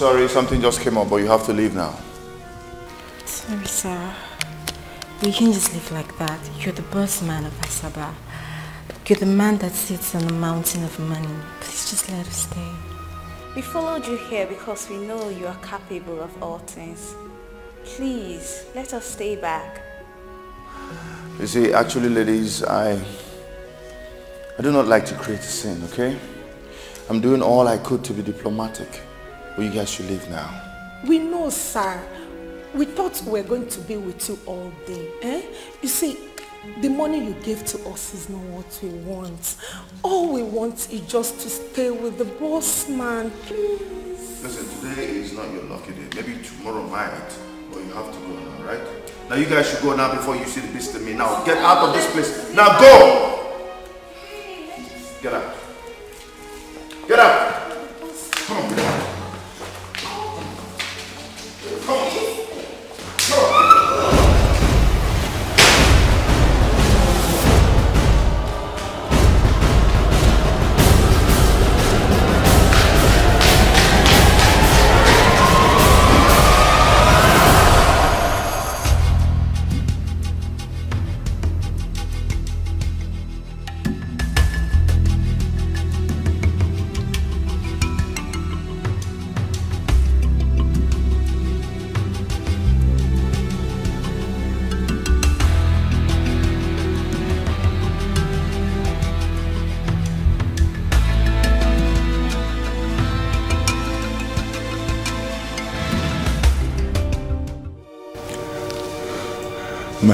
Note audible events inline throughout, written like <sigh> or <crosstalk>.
sorry, something just came up, but you have to leave now. Sorry, sir. We can't just live like that. You're the boss man of Asaba. You're the man that sits on the mountain of money. Please just let us stay. We followed you here because we know you are capable of all things. Please, let us stay back. You see, actually, ladies, I, I do not like to create a scene, okay? I'm doing all I could to be diplomatic, but you guys should leave now. We know, sir. We thought we were going to be with you all day. Eh? You see, the money you gave to us is not what we want. All we want is just to stay with the boss man, please. Listen, today is not your lucky day. Maybe tomorrow might, but you have to go now, right? Now you guys should go now before you see the beast in me. Now get out of this place. Now go! Get out. Get out! Come on.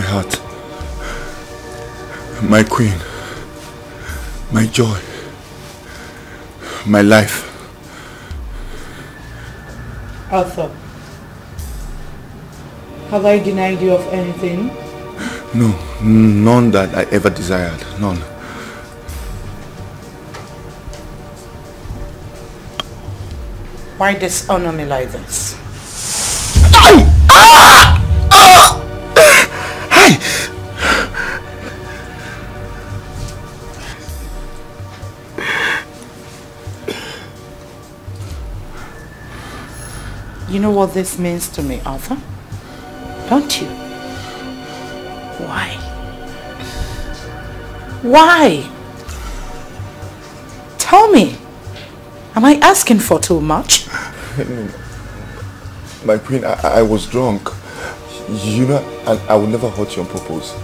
Heart. My queen. My joy. My life. Arthur, have I denied you of anything? No, none that I ever desired. None. Why dishonor me like this? You know what this means to me, Arthur? Don't you? Why? Why? Tell me. Am I asking for too much? <laughs> My queen, I, I was drunk. You know, and I will never hurt you on purpose.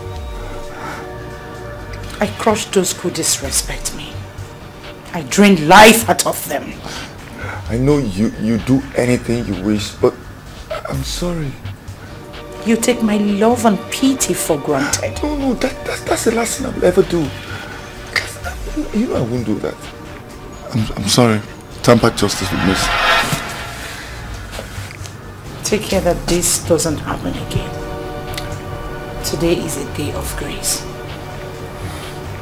I crushed those who disrespect me. I drained life out of them. I know you, you do anything you wish, but I'm sorry. You take my love and pity for granted. No, no, that, that, that's the last thing I will ever do. You know I won't do that. I'm, I'm sorry. Tamper justice with me. Take care that this doesn't happen again. Today is a day of grace.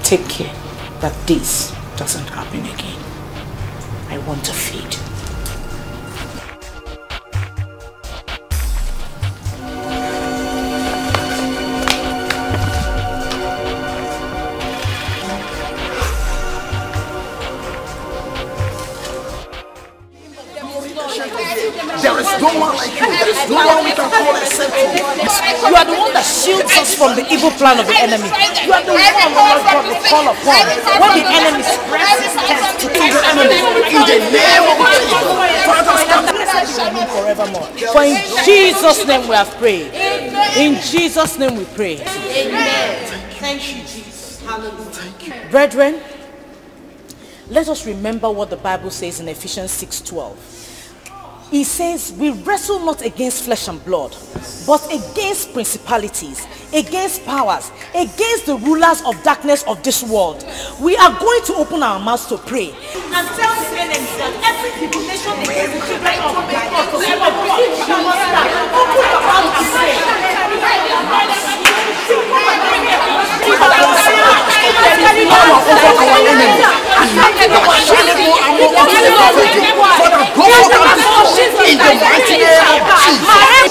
Take care that this doesn't happen again. I want to feed. You are the one that shields us from the evil plan of the enemy. You are the one, Lord oh God, we call upon when the enemy spreads his tent to kill the enemy. In the name of Jesus. Father, stand Blessed be your name forevermore. For in Jesus' name we have prayed. In Jesus' name we pray. Amen. Thank you, Jesus. Hallelujah. Brethren, let us remember what the Bible says in Ephesians 6:12. He says, we wrestle not against flesh and blood, but against principalities, against powers, against the rulers of darkness of this world. We are going to open our mouths to pray and tell the enemy that every divination against the children of God, you must start. Open your mouth to pray.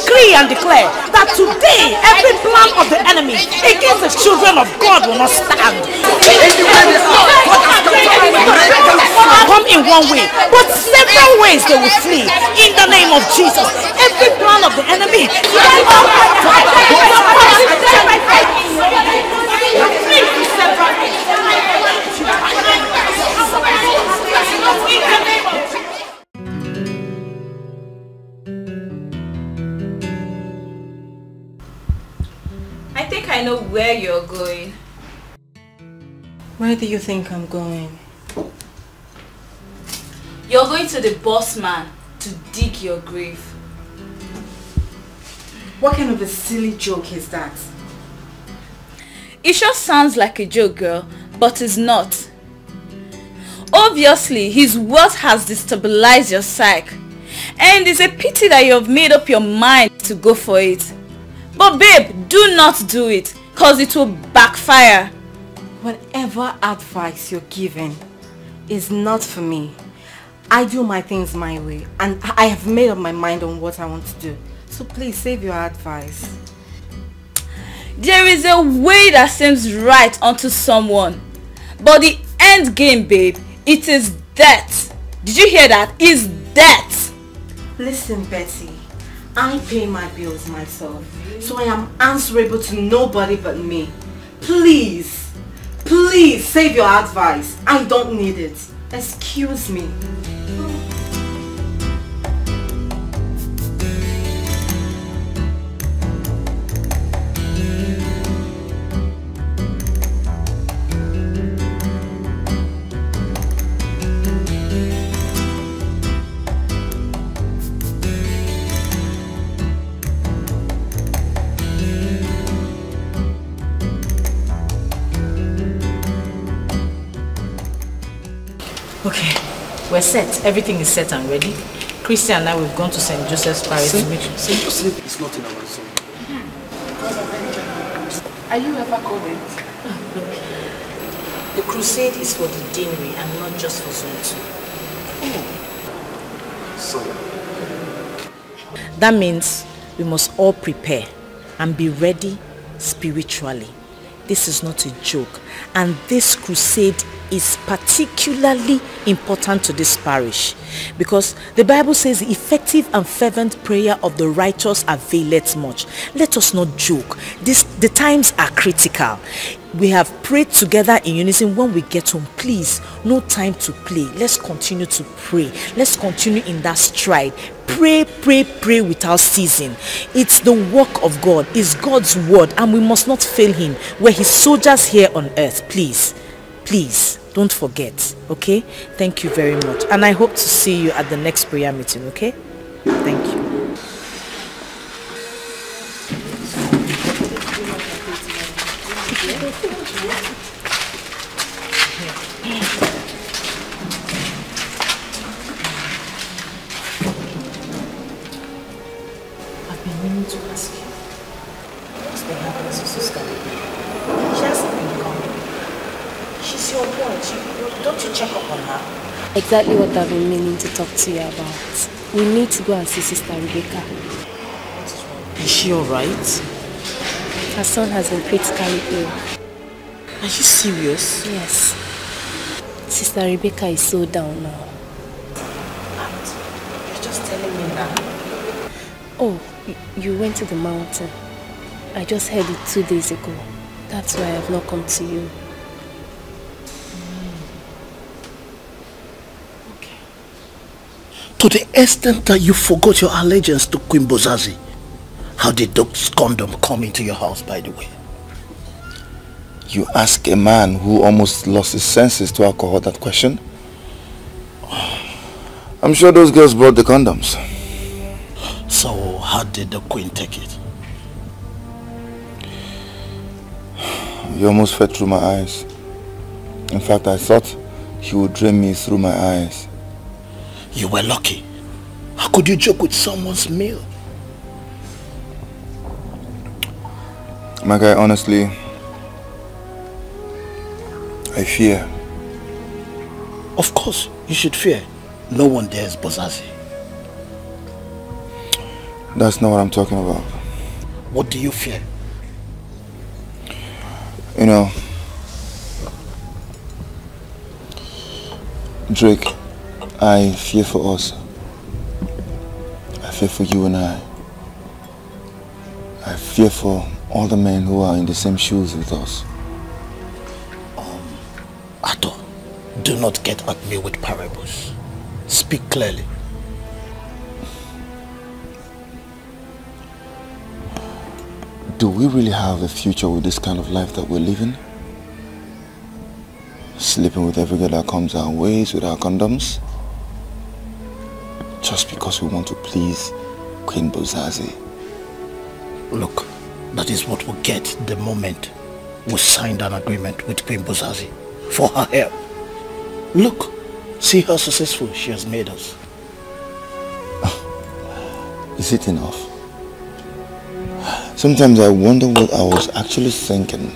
Clear and declare that today every plan of the enemy against the children of God will not stand. Come in one way, but several ways they will flee in the name of Jesus. Every plan of the enemy. Where do you think I'm going? You're going to the boss man to dig your grave. What kind of a silly joke is that? It sure sounds like a joke, girl, but it's not. Obviously, his words has destabilized your psyche. And it's a pity that you have made up your mind to go for it. But babe, do not do it, cause it will backfire. Whatever advice you're giving is not for me. I do my things my way and I have made up my mind on what I want to do. So please save your advice. There is a way that seems right unto someone. But the end game, babe, it is death. Did you hear that? Is death. Listen, Betty. I pay my bills myself. So I am answerable to nobody but me. Please, please save your advice. I don't need it. Excuse me. Set. Everything is set and ready. Christian and I, we've gone to St. Joseph's Parish to make St. Joseph is not in our zone. Hmm. Are you ever coming? <laughs> The crusade is for the deanery and not just for Zone 2. So, That means we must all prepare and be ready spiritually. This is not a joke. And this crusade is particularly important to this parish because the Bible says the effective and fervent prayer of the righteous availeth much. Let us not joke. This, the times are critical. We have prayed together in unison when we get home. Please, no time to play. Let's continue to pray. Let's continue in that stride. Pray, pray, pray without ceasing. It's the work of God. It's God's word and we must not fail him. We're his soldiers here on earth. Please, please, don't forget. Okay? Thank you very much. And I hope to see you at the next prayer meeting. Okay? Thank you. <laughs> Exactly what I've been meaning to talk to you about. We need to go and see Sister Rebecca. Is she alright? Her son has been critically ill. Are you serious? Yes. Sister Rebecca is so down now. You're just telling me now. Oh, you went to the mountain. I just heard it two days ago. That's why I've not come to you. to the extent that you forgot your allegiance to Queen Bozazi, how did those condom come into your house, by the way? You ask a man who almost lost his senses to alcohol that question? I'm sure those girls brought the condoms. So, how did the queen take it? You almost fed through my eyes. In fact, I thought he would drain me through my eyes. You were lucky. How could you joke with someone's meal? My guy, honestly, I fear. Of course, you should fear. No one dares Bozazi. That's not what I'm talking about. What do you fear? You know, Drake, I fear for us. I fear for you and I. I fear for all the men who are in the same shoes with us. Um, Ato, do not get at me with parables. Speak clearly. Do we really have a future with this kind of life that we're living? Sleeping with every girl that comes our ways with our condoms? Just because we want to please Queen Bozazi. Look, that is what we get the moment we signed an agreement with Queen Bozazi for her help. Look, see how successful she has made us. Ah, is it enough? Sometimes I wonder what I was actually thinking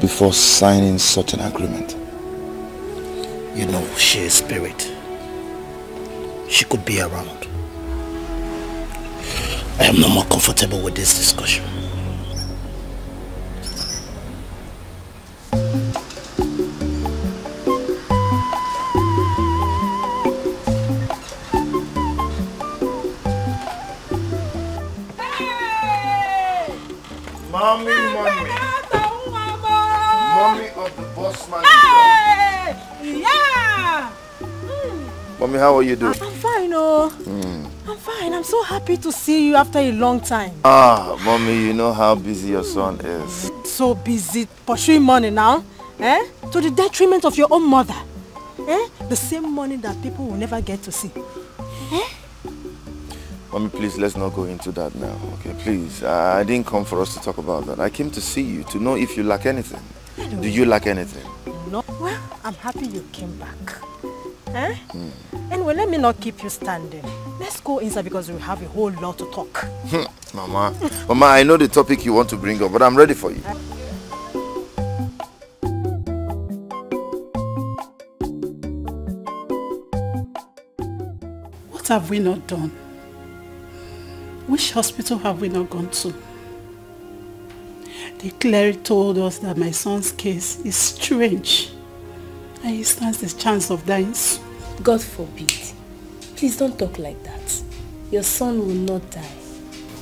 before signing such an agreement. You know, she is spirit. She could be around. I am no more comfortable with this discussion. Mommy, mommy. Mommy of the boss man. Yeah! Hmm. Mommy, how are you doing? So happy to see you after a long time. Ah, mommy, you know how busy your son is. So busy pursuing money now, eh? To the detriment of your own mother. Eh? The same money that people will never get to see. Eh? Mommy, please, let's not go into that now, okay? Please, I I didn't come for us to talk about that. I came to see you to know if you lack anything. Do you lack anything? No? Well, I'm happy you came back. Eh? Anyway, let me not keep you standing. Let's go inside because we have a whole lot to talk. Hmm, Mama, Mama, I know the topic you want to bring up, but I'm ready for you. What have we not done? Which hospital have we not gone to? The cleric told us that my son's case is strange and he stands the chance of dying soon. God forbid. Please don't talk like that. Your son will not die.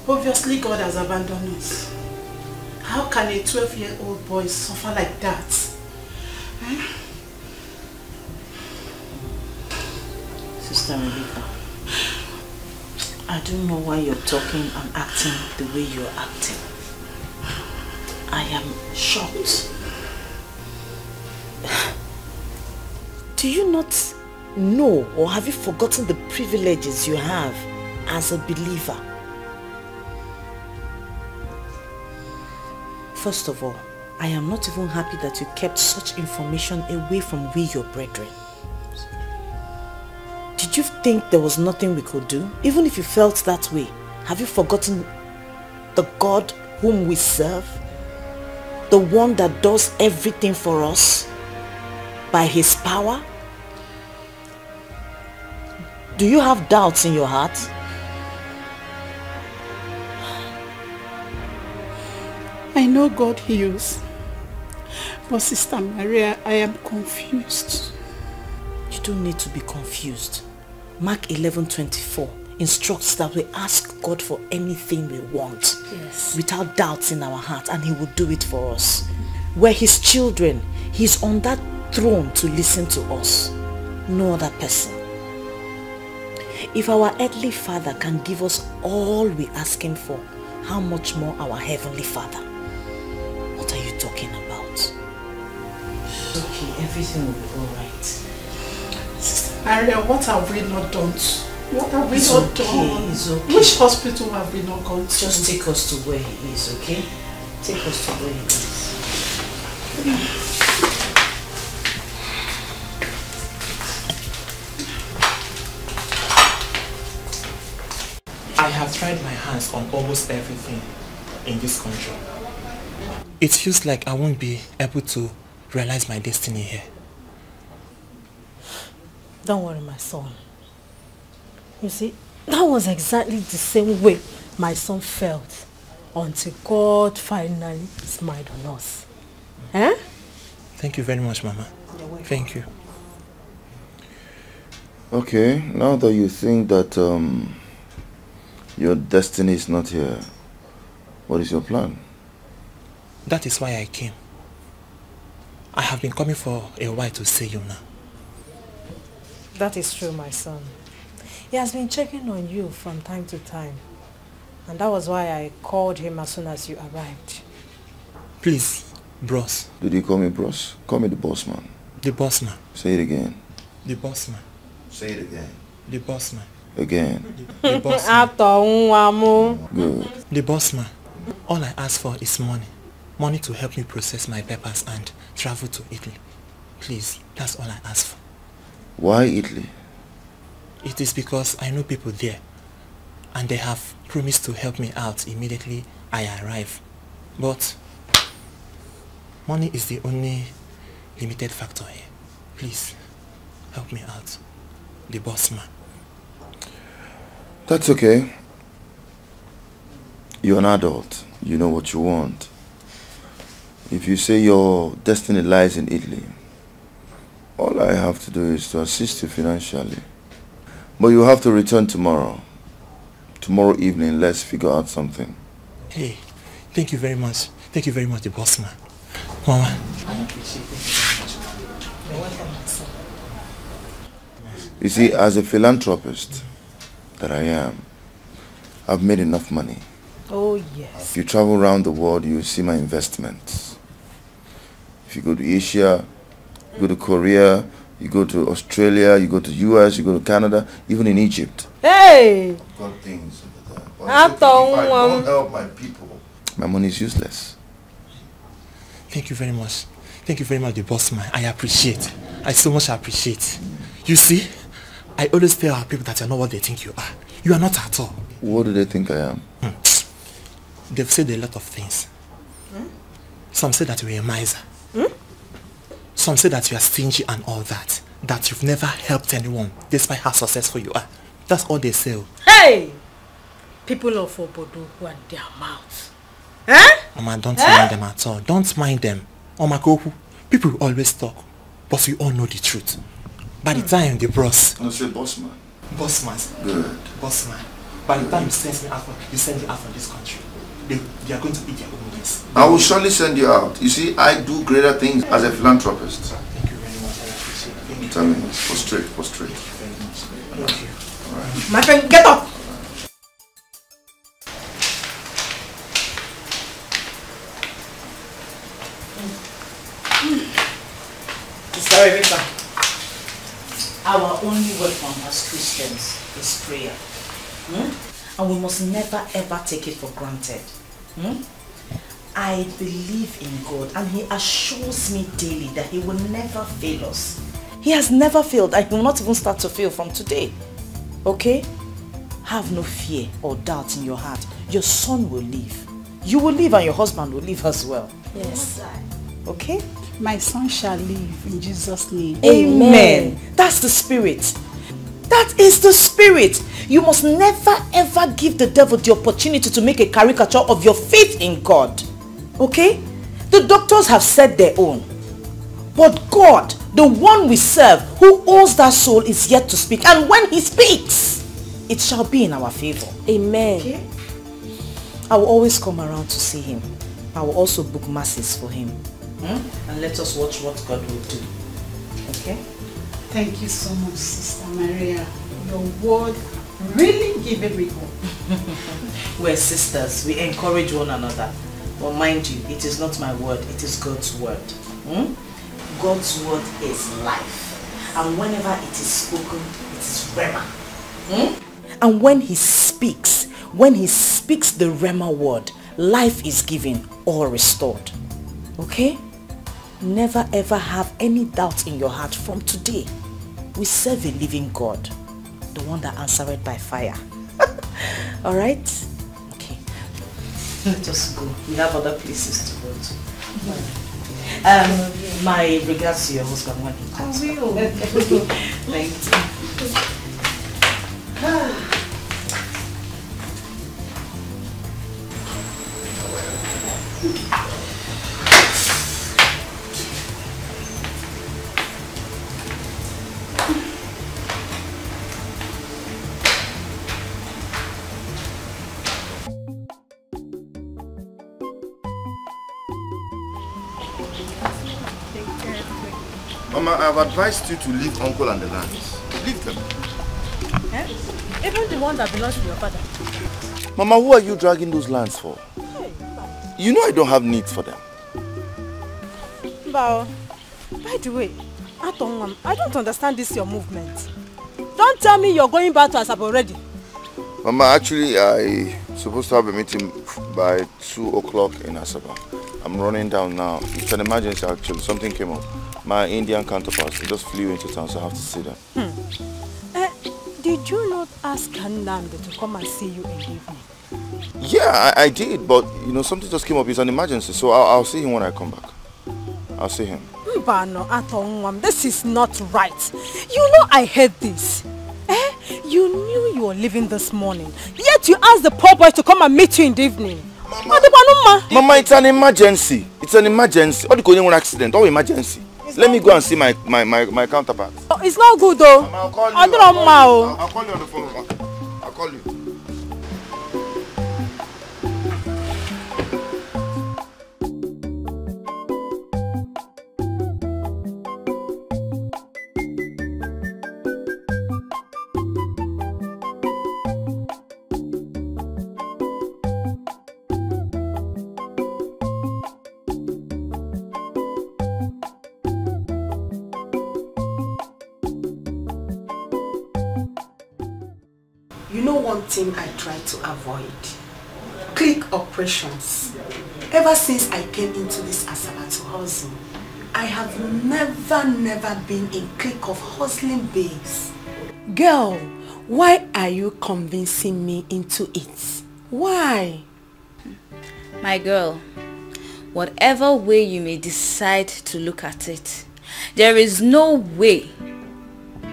Obviously God has abandoned us. How can a 12-year-old boy suffer like that? Eh? Sister Rebecca, I don't know why you're talking and acting the way you're acting. I am shocked. <sighs> Do you not know or have you forgotten the privileges you have as a believer? First of all, I am not even happy that you kept such information away from we your brethren. Did you think there was nothing we could do? Even if you felt that way, have you forgotten the God whom we serve? The one that does everything for us by his power? Do you have doubts in your heart? I know God heals. But Sister Maria, I am confused. You don't need to be confused. Mark 11:24 instructs that we ask God for anything we want Yes. without doubts in our heart and he will do it for us. We're his children. He's on that throne to listen to us. No other person. If our earthly father can give us all we ask him for, how much more our heavenly father? What are you talking about? Okay, everything will be alright. Maria, what have we not done? What have we It's not okay, done? it's okay. Which hospital have we not gone to? Just take us to where he is, okay? Take us to where he is. Tried hands on almost everything in this country. It feels like I won't be able to realize my destiny here. Don't worry, my son. You see, That was exactly the same way my son felt until God finally smiled on us. Eh? Thank you very much, Mama. Thank you. Okay, now that you think that um, your destiny is not here, what is your plan? That is why I came. I have been coming for a while to see you now. That is true, my son. He has been checking on you from time to time. And that was why I called him as soon as you arrived. Please, bros. Did you call me bros? Call me the boss man. The boss man. Say it again. The boss man. Say it again. The boss man. Again. The <laughs> boss man. Good. The boss man. All I ask for is money. Money to help me process my papers and travel to Italy. Please, that's all I ask for. Why Italy? It is because I know people there and they have promised to help me out immediately I arrive. But money is the only limited factor here. Please, help me out. The boss man. That's okay. You're an adult. You know what you want. If you say your destiny lies in Italy, all I have to do is to assist you financially. But you have to return tomorrow. Tomorrow evening, let's figure out something. Hey, thank you very much. Thank you very much, the boss man. Mama. You see, as a philanthropist that I am, I've made enough money. Oh, yes. If you travel around the world, you will see my investments. If you go to Asia, you go to Korea, you go to Australia, you go to US, you go to Canada, even in Egypt. Hey! I've got things over there. But I it's okay thought if I one- don't um, help my people, my money is useless. Thank you very much. Thank you very much, the boss man. I appreciate. I so much appreciate. You see, I always tell our people that you're not what they think you are. You are not at all. What do they think I am? They've said a lot of things. Some say that you're a miser. Some say that you are stingy and all that. That you've never helped anyone, despite how successful you are. That's all they say. oh. Hey! People of Obodo who are their mouths. Eh? Mama, don't Eh? mind them at all. Don't mind them. Omakoku, people always talk, but we all know the truth. By the time the boss, No, say boss man. boss man, Good. boss man, by the time you send me out, from- you send me out from this country, they, they are going to eat their own mess. I will surely send you out. You see, I do greater things as a philanthropist. Thank you very much. I appreciate it. Thank you. Tell me, prostrate, prostrate. very much. Thank you. My friend, get up! Sister Rebecca, our only weapon as Christians is prayer. Hmm? And we must never ever take it for granted. Hmm? I believe in God and He assures me daily that He will never fail us. He has never failed and He will not even start to fail from today. Okay? Have no fear or doubt in your heart. Your son will live. You will live and your husband will live as well. Yes. Okay? My son shall live in Jesus' name. Amen. That's the spirit. That is the spirit. You must never ever give the devil the opportunity to make a caricature of your faith in God. Okay? The doctors have said their own. But God, the one we serve, who owns that soul, is yet to speak. And when he speaks, it shall be in our favor. Amen. Okay? I will always come around to see him. I will also book masses for him. Hmm? And let us watch what God will do. Okay? Thank you so much, Sister Maria. Your word really gave me hope. <laughs> We're sisters. We encourage one another. But mind you, it is not my word. It is God's word. Hmm? God's word is life. And whenever it is spoken, it is Rhema. Hmm? And when he speaks, when he speaks the Rhema word, life is given or restored. Okay? Never ever have any doubt in your heart from today. We serve a living God, the one that answered by fire. <laughs> All right? Okay. <laughs> Let us go. We have other places to go to. <laughs> Um, my regards to your husband when he comes. Oh, I will. Thank you. <sighs> advised you to leave uncle and the lands. Leave them. Eh? Even the one that belongs to your father. Mama, who are you dragging those lands for? You know I don't have needs for them. Bao, by the way, Atongwam, I don't understand this your movement. Don't tell me you're going back to Asab already. Mama, actually, I supposed to have a meeting by 2 o'clock in Asaba. I'm running down now. It's an emergency, actually. Something came up. My Indian counterparts just flew into town, so I have to see them. Hmm. Uh, did you not ask Kanamde to come and see you in the evening? Yeah, I, I, did, but, you know, something just came up. It's an emergency, so I'll, I'll see him when I come back. I'll see him. Mbano Atongwam, this is not right. You know I hate this. Eh? You knew you were leaving this morning, yet you asked the poor boy to come and meet you in the evening. Mama, Mama it's an emergency. It's an emergency. All the one accident, all emergency. Let me go and see my, my, my, my counterpart. Oh, it's not good though. I'll call you. I'll, I'll, call you. I'll, I'll call you on the phone. I'll call you. Thing I try to avoid. Click operations. Ever since I came into this Asaba to hustle, I have never, never been in clique of hustling babes. Girl, why are you convincing me into it? Why? My girl, whatever way you may decide to look at it, there is no way,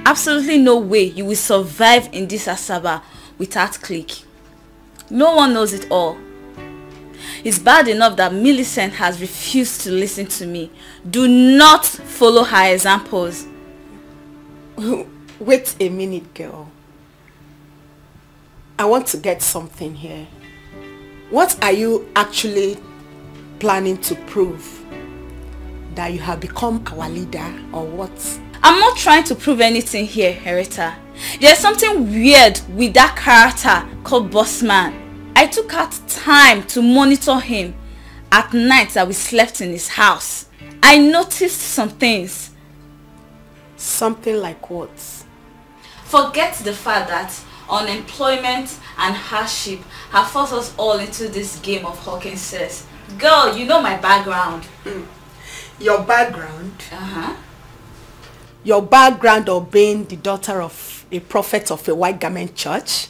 absolutely no way you will survive in this Asaba without click. No one knows it all. It's bad enough that Millicent has refused to listen to me. Do not follow her examples. Wait a minute, girl. I want to get something here. What are you actually planning to prove? That you have become our leader or what? I'm not trying to prove anything here, Herita. There's something weird with that character called Bossman. I took out time to monitor him at night that we slept in his house. I noticed some things. Something like what? Forget the fact that unemployment and hardship have forced us all into this game of Hawkins says. Girl, you know my background. Mm. Your background? Uh-huh. Your background of being the daughter of a prophet of a white garment church?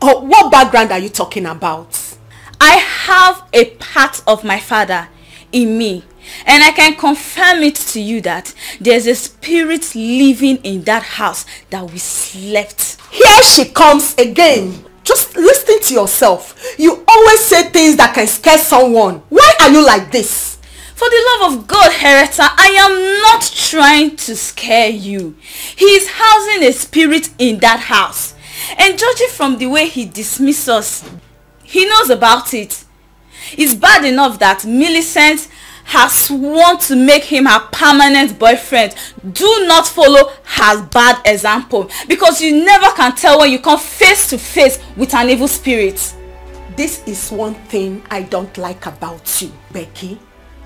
Or what background are you talking about? I have a part of my father in me and I can confirm it to you that there's a spirit living in that house that we slept. Here she comes again. Just listen to yourself. You always say things that can scare someone. Why are you like this? For the love of God, Hereta, I am not trying to scare you. He is housing a spirit in that house. And judging from the way he dismisses us, he knows about it. It's bad enough that Millicent has sworn to make him her permanent boyfriend. Do not follow her bad example because you never can tell when you come face to face with an evil spirit. This is one thing I don't like about you, Becky.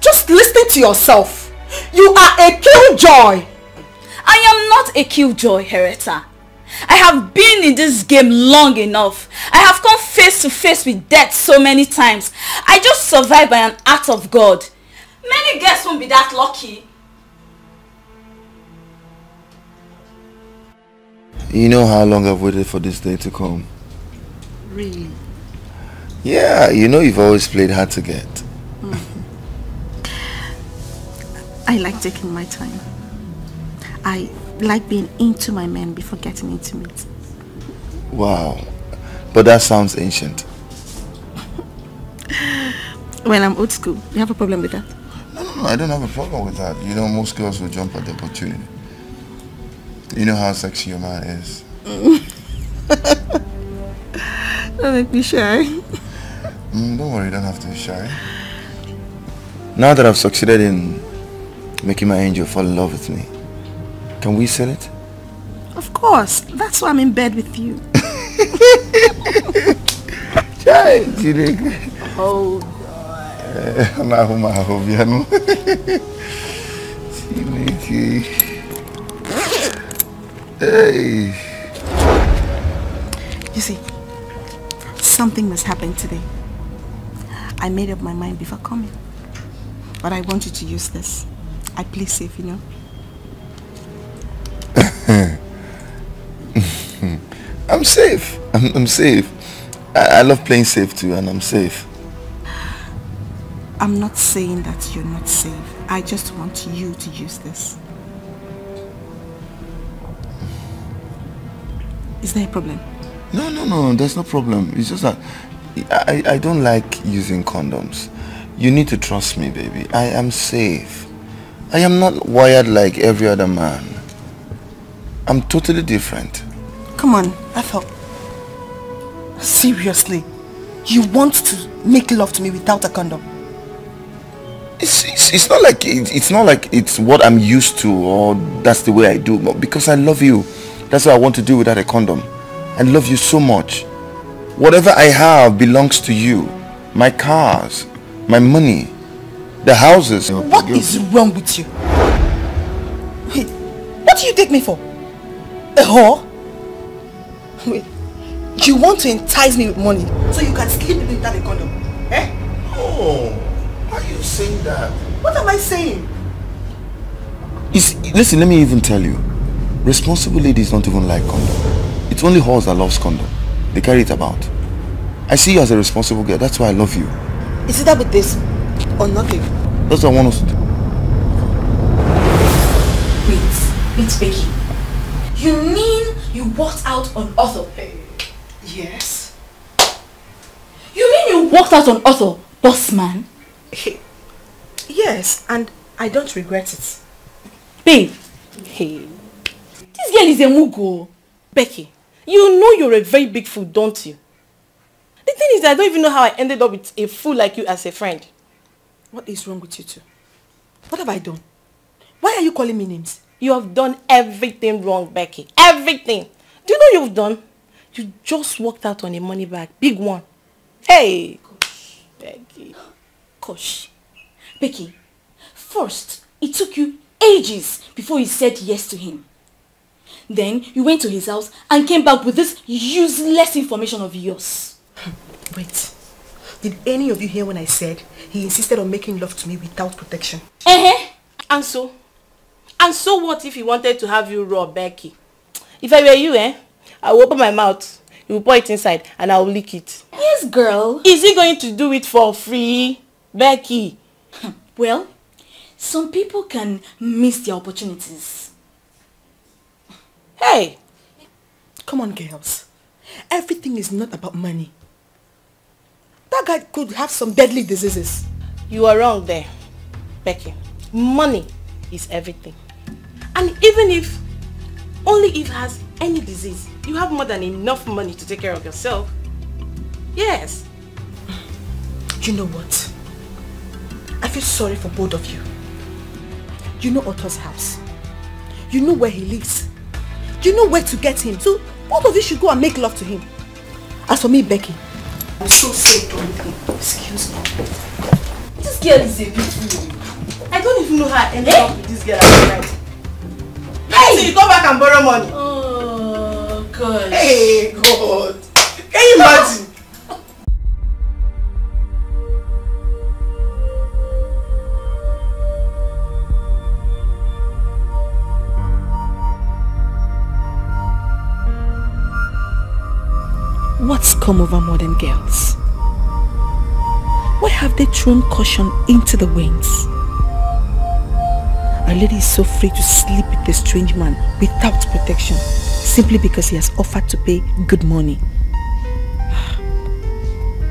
Just listen to yourself. You are a killjoy. I am not a killjoy, Hereta. I have been in this game long enough. I have come face to face with death so many times. I just survived by an act of God. Many girls won't be that lucky. You know how long I've waited for this day to come? Really? Yeah, you know you've always played hard to get. I like taking my time. I like being into my men before getting intimate. Wow. But that sounds ancient. <laughs> well, I'm old school. You have a problem with that? No, no, no. I don't have a problem with that. You know, most girls will jump at the opportunity. You know how sexy your man is. <laughs> don't make me shy. Mm, don't worry, you don't have to be shy. Now that I've succeeded in making my angel fall in love with me, can we sell it? Of course. That's why I'm in bed with you. Chai, Chineke. Oh, Eh, N'ahụ m ahụ bịanụ. Chineke. Hey. You see, something must happen today. I made up my mind before coming. But I want you to use this. I play safe, you know. <laughs> I'm safe. I'm, I'm safe. I, I love playing safe too, and I'm safe. I'm not saying that you're not safe. I just want you to use this. Is there a problem? No, no, no. There's no problem. It's just that I, I don't like using condoms. You need to trust me, baby. I am safe. I am not wired like every other man. I'm totally different. Come on, Ethel. Seriously? You want to make love to me without a condom? It's, it's, it's not like it, it's not like it's what I'm used to or that's the way I do. But because I love you, that's what I want to do without a condom. I love you so much. Whatever I have belongs to you. My cars, my money, the houses. What is wrong with you? Wait, what do you take me for? A whore? Wait, you want to entice me with money so you can sleep with me without a condom? Eh? Oh, why are you saying that? What am I saying? It's, listen, let me even tell you. Responsible ladies don't even like condom. It's only whores that loves condom. They carry it about. I see you as a responsible girl. That's why I love you. Is it that with this or nothing? That's what I want us to do. Wait, wait, Becky. You mean you walked out on Otho? Yes. You mean you walked out on Otho, boss man? Yes, and I don't regret it. Babe, hey, this girl is a mugo. Becky, you know you're a very big fool, don't you? The thing is that I don't even know how I ended up with a fool like you as a friend. What is wrong with you two? What have I done? Why are you calling me names? You have done everything wrong, Becky. Everything. Do you know you've done? You just walked out on a money bag. Big one. Hey! Becky. Gosh. Becky, first, it took you ages before you said yes to him. Then you went to his house and came back with this useless information of yours. Wait. Did any of you hear when I said he insisted on making love to me without protection? Uh-huh. And so? And so what if he wanted to have you raw, Becky? If I were you, eh? I will open my mouth. You will pour it inside and I will lick it. Yes, girl. Is he going to do it for free? Becky. <laughs> Well, some people can miss their opportunities. Hey! Come on, girls. Everything is not about money. That guy could have some deadly diseases. You are wrong there, Becky. Money is everything. And even if, only if he has any disease, you have more than enough money to take care of yourself. Yes. You know what? I feel sorry for both of you. You know Otto's house. You know where he lives. You know where to get him. So both of you should go and make love to him. As for me, Becky, I'm so with him. Excuse me. This girl is a rude. I don't even know how I ended up with this girl last night. Hey! So you come back and borrow money? Oh, gosh. Hey, God. Can you imagine? What's come over modern girls? Why have they thrown caution into the winds? A lady is so free to sleep with a strange man without protection simply because he has offered to pay good money.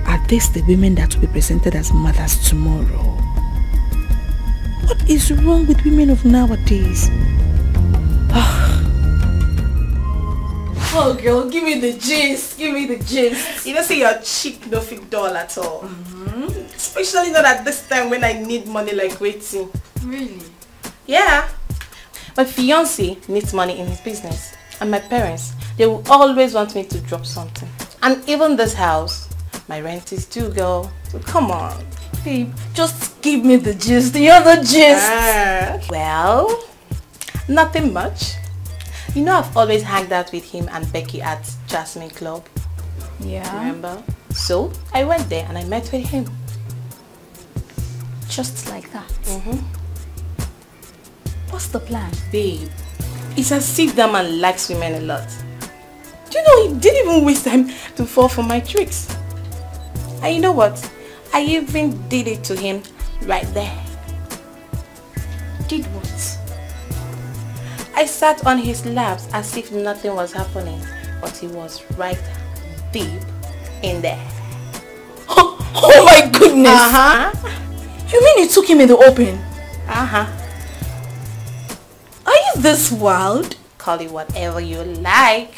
Are these the women that will be presented as mothers tomorrow? What is wrong with women of nowadays? Oh, girl, give me the gist. Give me the gist. You don't see your cheek no fit dull at all. Especially not at this time when I need money like waiting. Really? Yeah. My fiance needs money in his business. And my parents, they will always want me to drop something. And even this house, my rent is due, girl. So come on. Babe, just give me the gist. The gist. Ah. Well, nothing much. You know I've always hanged out with him and Becky at Jasmine Club. Yeah. Remember? So, I went there and I met with him. Just like that. Mm-hmm. What's the plan? Babe, it's as if that man likes women a lot. Do you know he didn't even waste time to fall for my tricks. And you know what? I even did it to him right there. Did what? I sat on his laps as if nothing was happening, but he was right deep in there. <gasps> Oh my goodness! Uh-huh. You mean you took him in the open? Uh-huh. Are you this wild? Call it whatever you like.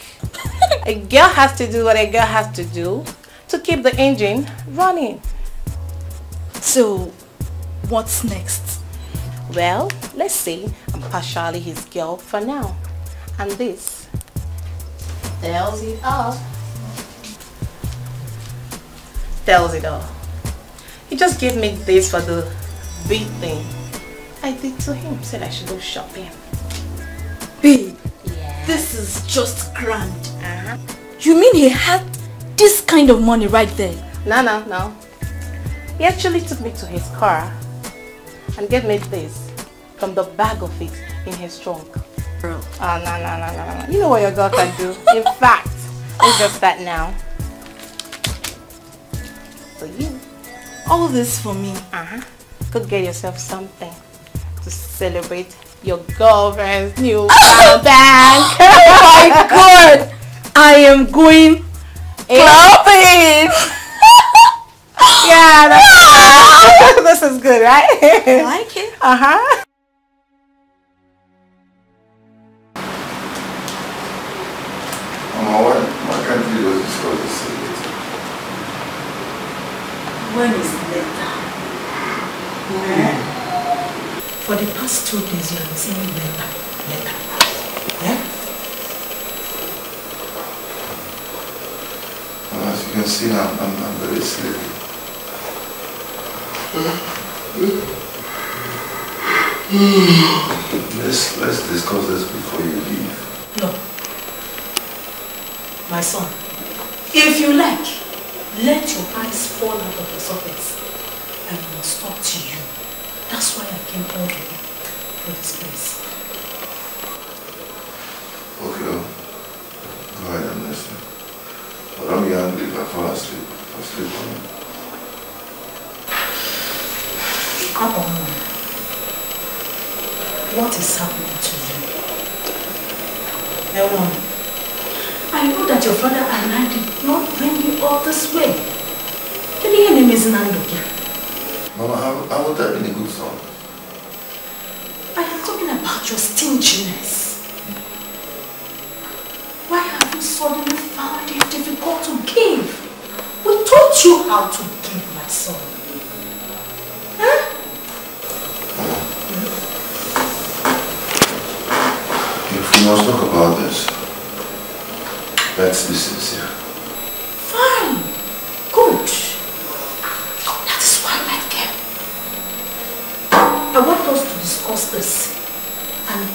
a girl has to do what a girl has to do to keep the engine running. So, what's next? Well, let's say I'm partially his girl for now. And this tells it all. Tells it all. He just gave me this for the big thing I did to him. Said I should go shopping. Babe, Yeah. this is just grand. Uh-huh. You mean he had this kind of money right there? No, no, no. He actually took me to his car and gave me this from the bag of it in his trunk. Girl. Oh, no, no, no, no, no. You know what your girl can do. In <laughs> fact, let's just that now. For you. All this for me. Uh-huh. Go get yourself something to celebrate your girlfriend's new <laughs> bag. <laughs> oh my god! I am going clubbing! yeah, that's this is good, right? I like it. Uh-huh. When is later? For the past two days, you have been saying later, later. Eh? Well, as you can see, I'm, I'm, I'm very sleepy. let's, let's discuss this before you leave. No. My son, if you like, let your eyes fall out of the sockets. I must talk to you. That's why I came all the way to this place. Okay, oh. go ahead and listen. But I'm angry if I fall asleep. If I sleep on on. What is happening to you? Aaron, I know that your father and I did not bring you up this way. The enemy is not looking. Mama, how, how would that be a good song? I am talking about your stinginess. Why have you suddenly found it difficult to give? We taught you how to give, my son. Huh? If we must talk about this, let's be sincere. Fine. Good. That is why I came. I want us to discuss this and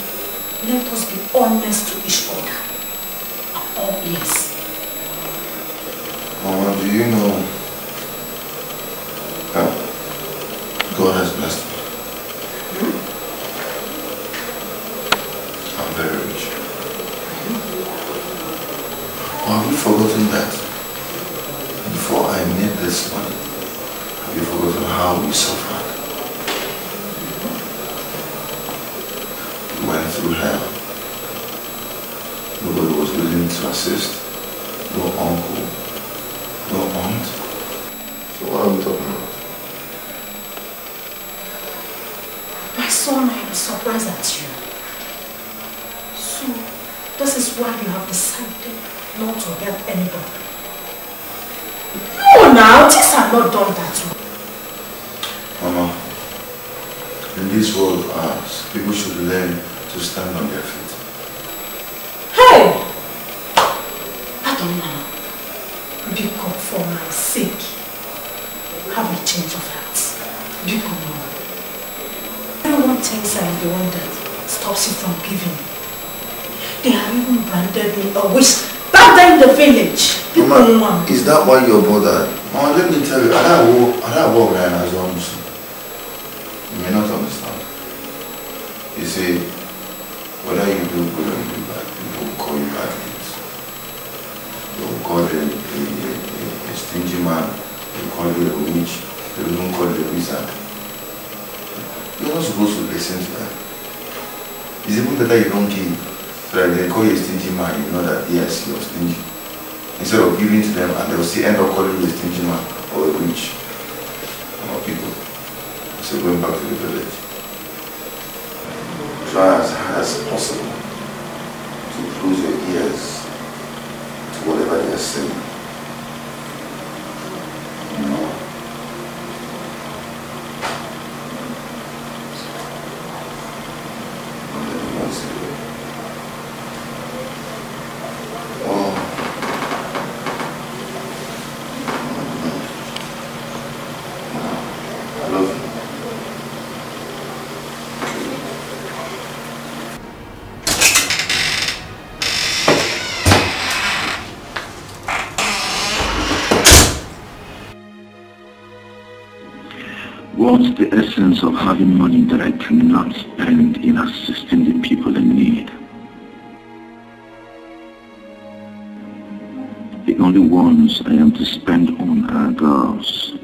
let us be honest to each other. Oh, yes. Mama, do you know What's the essence of having money that I cannot spend in assisting the people in need? The only ones I am to spend on are girls.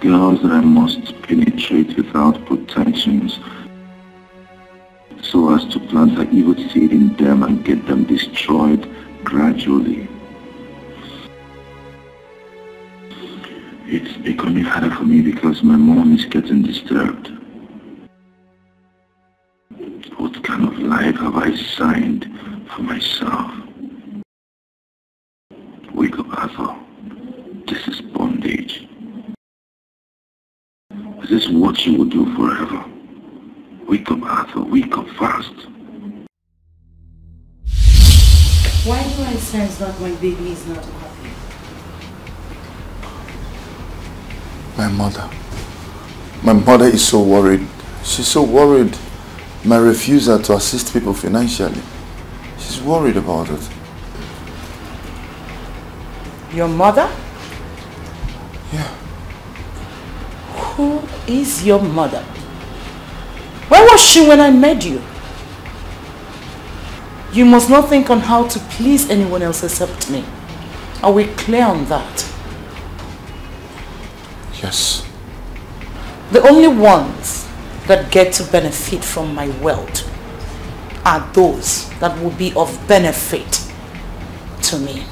Girls that I must penetrate without protections so as to plant an evil seed in them and get them destroyed gradually. It's becoming harder for me because my mom is getting disturbed. What kind of life have I signed for myself? Wake up, Arthur. This is bondage. This is what you will do forever? Wake up, Arthur. Wake up fast. Why do I sense that my baby is not happy? My mother. My mother is so worried. She's so worried. My refusal to assist people financially. She's worried about it. Your mother? Yeah. Who is your mother? Where was she when I met you? You must not think on how to please anyone else except me. Are we clear on that? The only ones that get to benefit from my wealth are those that will be of benefit to me.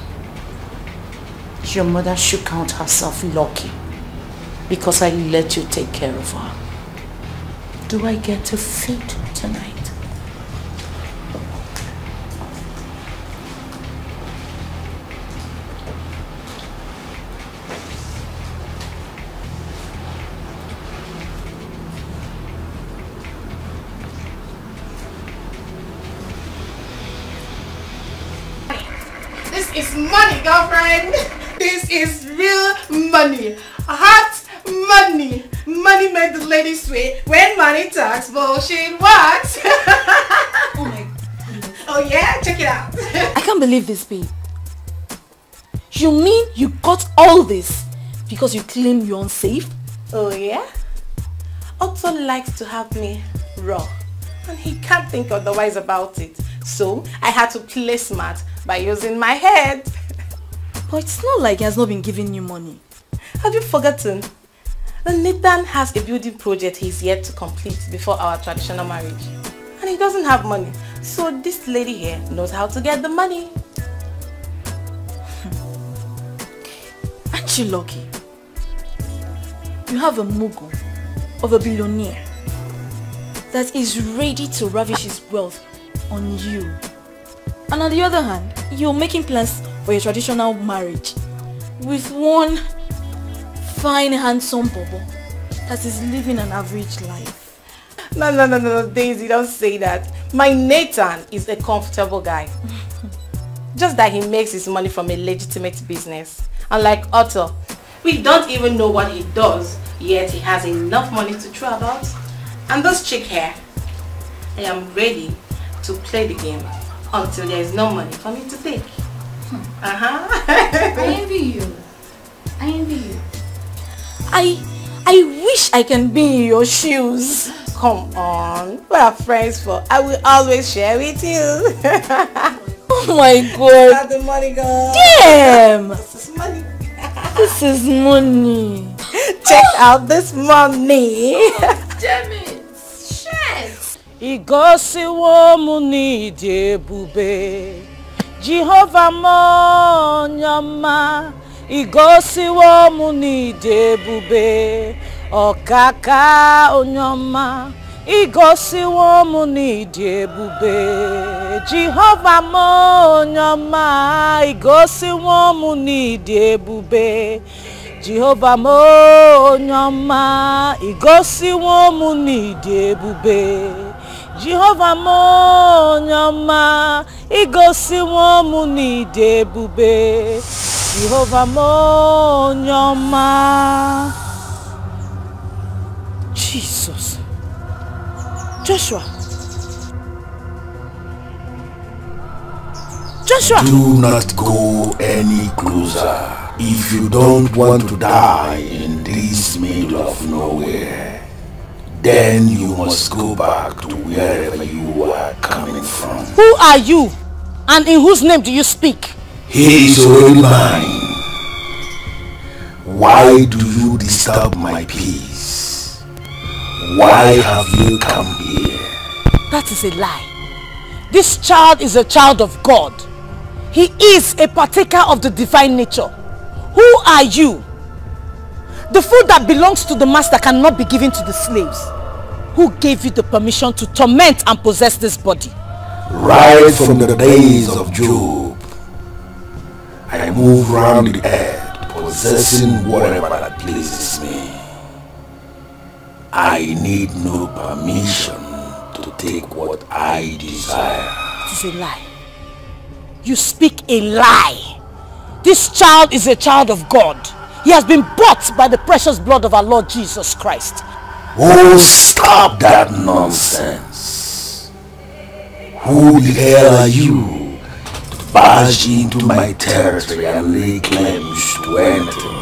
Your mother should count herself lucky because I let you take care of her. Do I get to feed tonight? Money talks, bullshit what? <laughs> oh my Oh yeah? Check it out. I can't believe this, babe. You mean you got all this because you claim you're unsafe? Oh yeah? Arthur likes to have me raw. And he can't think otherwise about it. So I had to play smart by using my head. But it's not like he has not been giving you money. Have you forgotten? That Nathan has a building project he's yet to complete before our traditional marriage. And he doesn't have money. So this lady here knows how to get the money. Hmm. Aren't you lucky? You have a mogul of a billionaire that is ready to ravish his wealth on you. And on the other hand, you're making plans for your traditional marriage with one fine handsome bobo. that is living an average life. No, no, no, no, no, Daisy, don't say that. My Nathan is a comfortable guy. <laughs> Just that he makes his money from a legitimate business. Unlike Arthur, we don't even know what he does, yet he has enough money to throw about. And this chick here, I am ready to play the game until there is no money for me to take. Uh-huh. I <laughs> envy you. I envy you. I I wish I can be in your shoes. Come on, we are friends for. I will always share with you. <laughs> oh my god. How the money go? Damn. <laughs> This is money. <laughs> This is money. Check out this money. Damn it. Shit. Igosiwo mu ebube Jehova m onye ọma igosiwo m n'ịdị ebube ọkaka onye ọma. M n'ịdị ebube Jehova m onye ọma. M n'ịdị ebube Jehova m onye ọma. M n'ịdị ebube Jehova m onye ọma. M n'ịdị ebube. Jehova m onye ọma Jesus Joshua Joshua Do not go any closer if you don't want to die in this middle of nowhere. Then you must go back to wherever you are coming from. Who are you? And in whose name do you speak? He is already mine. Why do you disturb my peace? Why have you come here? That is a lie. This child is a child of God. He is a partaker of the divine nature. Who are you? The food that belongs to the master cannot be given to the slaves. Who gave you the permission to torment and possess this body? Right from the days of Job, I move round the earth, possessing whatever that pleases me. I need no permission to take what I desire. It is a lie. You speak a lie. This child is a child of God. He has been bought by the precious blood of our Lord Jesus Christ. Oh, stop that nonsense. Who the hell are you barge into my territory and lay claims to anything?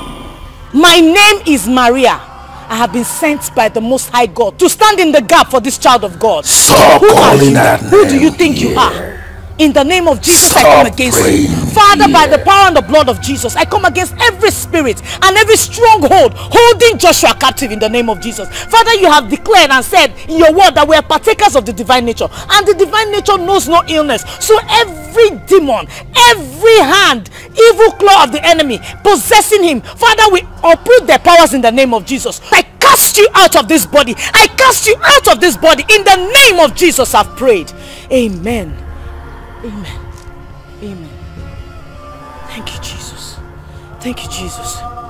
My name is Maria. I have been sent by the Most High God to stand in the gap for this child of God. Stop Who calling that Who do you think you are? In the name of Jesus, I come against you. Father, by the power and the blood of Jesus, I come against every spirit and every stronghold holding Joshua captive in the name of Jesus. Father, you have declared and said in your word that we are partakers of the divine nature and the divine nature knows no illness. So every demon, every hand, evil claw of the enemy possessing him, Father, we uproot their powers in the name of Jesus. I cast you out of this body. I cast you out of this body. In the name of Jesus, I've prayed. Amen. Amen. Amen. Thank you, Jesus. Thank you, Jesus.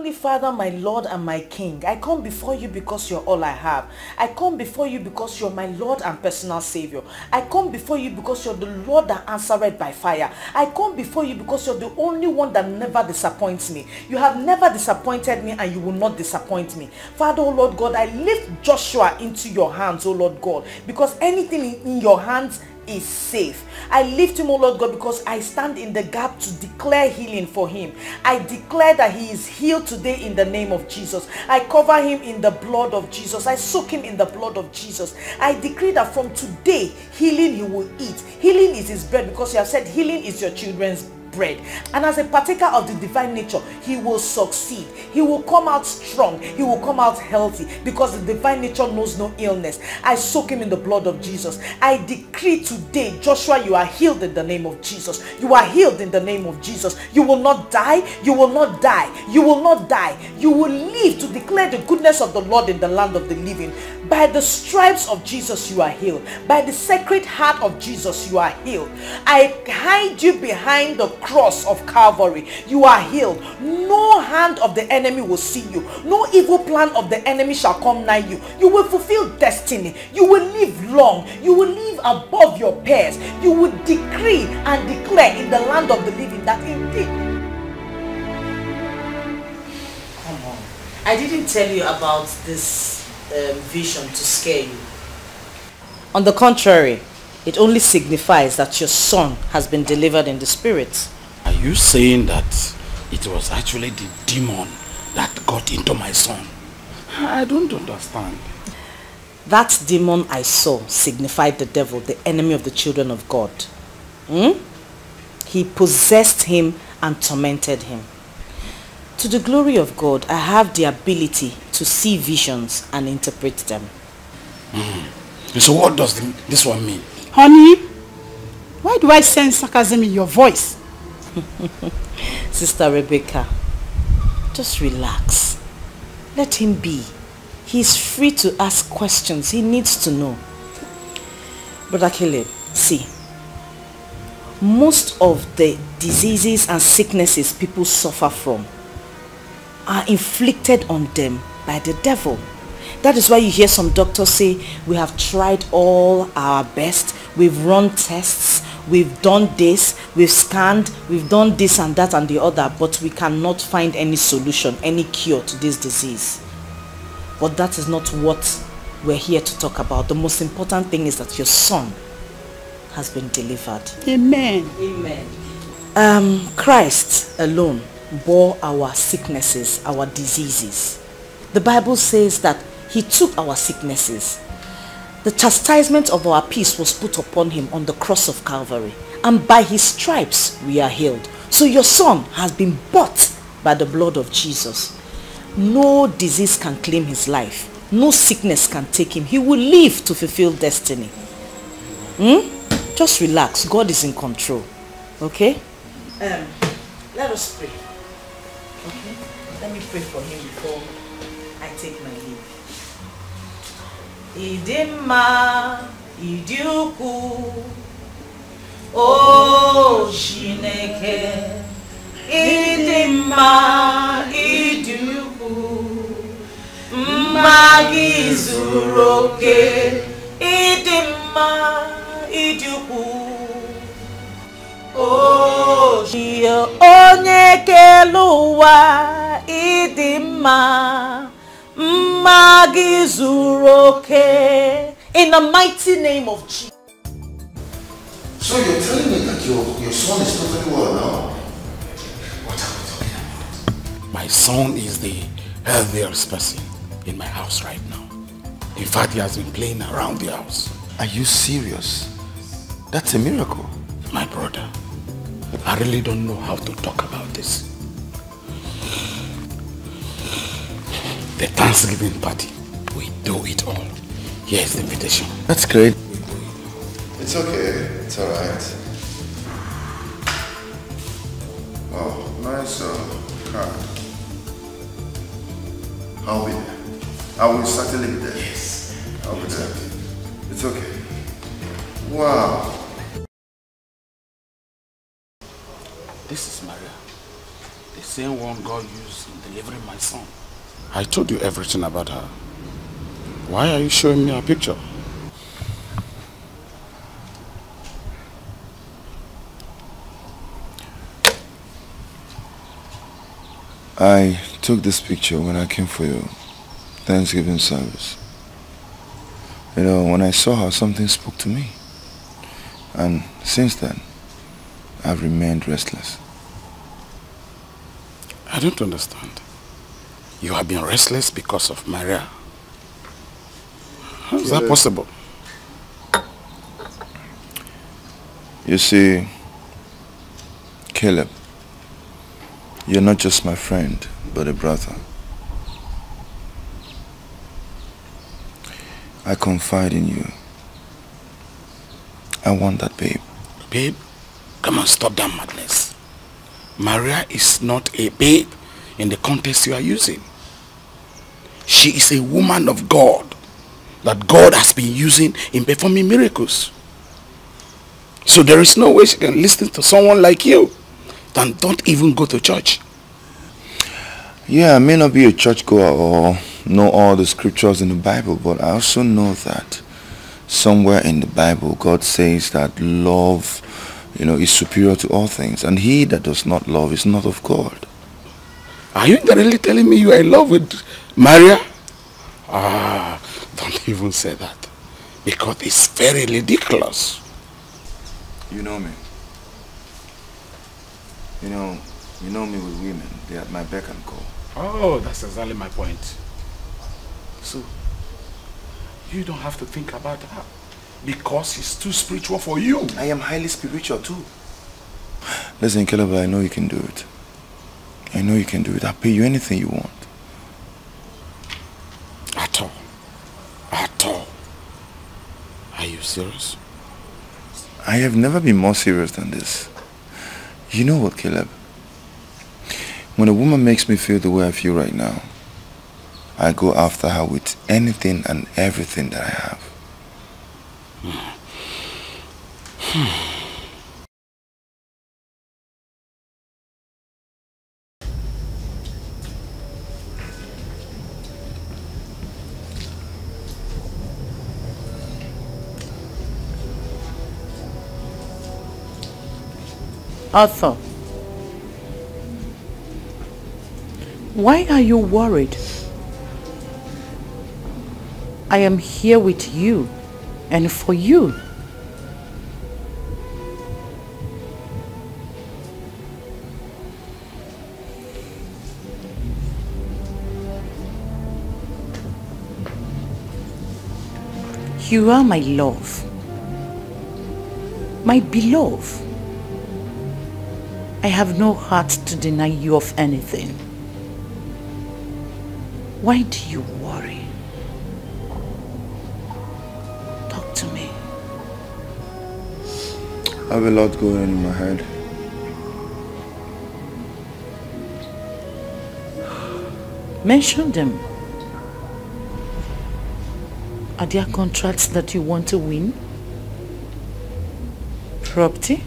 Heavenly Father, my Lord and my King, I come before you because you're all I have. I come before you because you're my Lord and personal Savior. I come before you because you're the Lord that answered by fire. I come before you because you're the only one that never disappoints me. You have never disappointed me and you will not disappoint me. Father, oh Lord God, I lift Joshua into your hands, oh Lord God, because anything in, in your hands is safe. I lift him, O Lord God, because I stand in the gap to declare healing for him. I declare that he is healed today in the name of Jesus. I cover him in the blood of Jesus. I soak him in the blood of Jesus. I decree that from today, healing he will eat. Healing is his bread because you have said healing is your children's bread. And as a partaker of the divine nature, he will succeed. He will come out strong. He will come out healthy because the divine nature knows no illness. I soak him in the blood of Jesus. I decree today, Joshua, you are healed in the name of Jesus. You are healed in the name of Jesus. You will not die. You will not die. You will not die. You will live to declare the goodness of the Lord in the land of the living. By the stripes of Jesus, you are healed. By the sacred heart of Jesus, you are healed. I hide you behind the cross of Calvary. You are healed. No hand of the enemy will see you. No evil plan of the enemy shall come nigh you. You will fulfill destiny. You will live long. You will live above your peers. You will decree and declare in the land of the living that indeed Come on. I didn't tell you about this um, vision to scare you. On the contrary, it only signifies that your son has been delivered in the spirit. Are you saying that it was actually the demon that got into my son? I don't understand. That demon I saw signified the devil, the enemy of the children of God. Hmm? He possessed him and tormented him. To the glory of God, I have the ability to see visions and interpret them. Mm. So what does this one mean? Honey, why do I sense sarcasm in your voice? <laughs> Sister Rebecca, just relax. Let him be. He's free to ask questions. He needs to know. Brother Caleb, see, most of the diseases and sicknesses people suffer from are inflicted on them by the devil. That is why you hear some doctors say, we have tried all our best, we've run tests, we've done this, we've scanned, we've done this and that and the other, but we cannot find any solution, any cure to this disease. But that is not what we're here to talk about. The most important thing is that your son has been delivered. Amen. Amen. Um, Christ alone bore our sicknesses, our diseases. The Bible says that he took our sicknesses. The chastisement of our peace was put upon him on the cross of Calvary. And by his stripes we are healed. So your son has been bought by the blood of Jesus. No disease can claim his life. No sickness can take him. He will live to fulfill destiny. Hmm? Just relax. God is in control. Okay? Um, let us pray. Okay? Let me pray for him before I take my leave. Idimma, idiuku, o Chineke, idimma, idiuku, mma gị zuru oke, idimma, idiuku. O chi onye kere ụwa ịdị mma mma gị zuru oke in the mighty name of Jesus. So you're telling me that your, your son is totally well now? What are we talking about? My son is the healthiest person in my house right now. In fact, he has been playing around the house. Are you serious? That's a miracle. My brother, I really don't know how to talk about this. The Thanksgiving party, we do it all. Here's the invitation. That's great. It's okay. It's alright. Oh, nice uh, card. I'll be there. I will certainly be there. Yes. I'll be there. It's okay. Wow. This is Maria, the same one God used in delivering my son. I told you everything about her. Why are you showing me her picture? I took this picture when I came for your Thanksgiving service. You know, when I saw her, something spoke to me. And since then, I've remained restless. I don't understand. You have been restless because of Maria. How is that possible? You see, Caleb, you're not just my friend, but a brother. I confide in you. I want that babe. Babe, come on, stop that madness. Maria is not a babe in the context you are using. She is a woman of God that God has been using in performing miracles. So there is no way she can listen to someone like you and don't even go to church. Yeah, I may not be a churchgoer or know all the scriptures in the Bible, but I also know that somewhere in the Bible God says that love, you know, is superior to all things. And he that does not love is not of God. Are you really telling me you are in love with Maria? Ah, don't even say that. Because it's very ridiculous. You know me. You know, you know me with women. They're at my beck and call. Oh, that's exactly my point. So, you don't have to think about that. Because he's too spiritual for you. I am highly spiritual too. Listen, Caleb, I know you can do it. I know you can do it. I'll pay you anything you want. At all. At all. Are you serious? I have never been more serious than this. You know what, Caleb? When a woman makes me feel the way I feel right now, I go after her with anything and everything that I have. Hmm. Hmm. Arthur, why are you worried? I am here with you and for you. You are my love, my beloved. I have no heart to deny you of anything. Why do you worry? Talk to me. I have a lot going on in my head. Mention them. Are there contracts that you want to win? Property?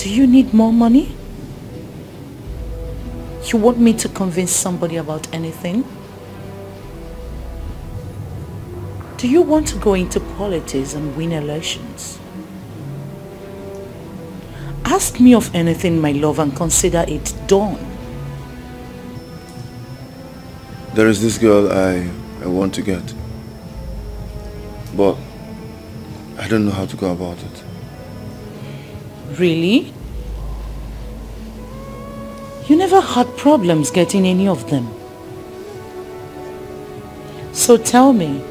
Do you need more money? You want me to convince somebody about anything? Do you want to go into politics and win elections? Ask me of anything, my love, and consider it done. There is this girl I, I want to get. But I don't know how to go about it. Really? You never had problems getting any of them. So tell me,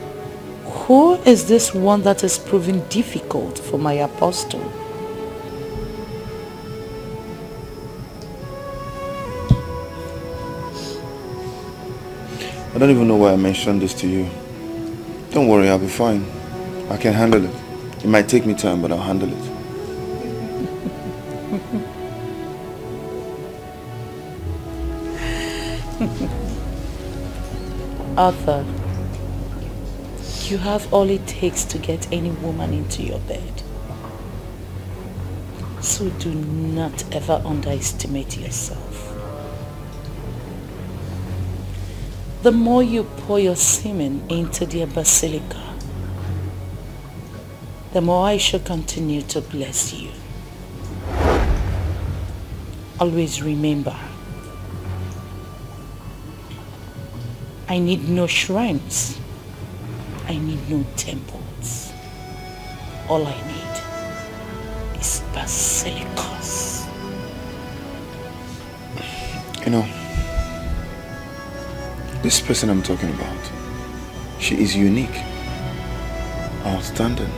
who is this one that is proving difficult for my apostle? I don't even know why I mentioned this to you. Don't worry, I'll be fine. I can handle it. It might take me time, but I'll handle it. Arthur, you have all it takes to get any woman into your bed. So do not ever underestimate yourself. The more you pour your semen into their basilica, the more I shall continue to bless you. Always remember, I need no shrines. I need no temples. All I need is basilicas. You know, this person I'm talking about, she is unique, outstanding.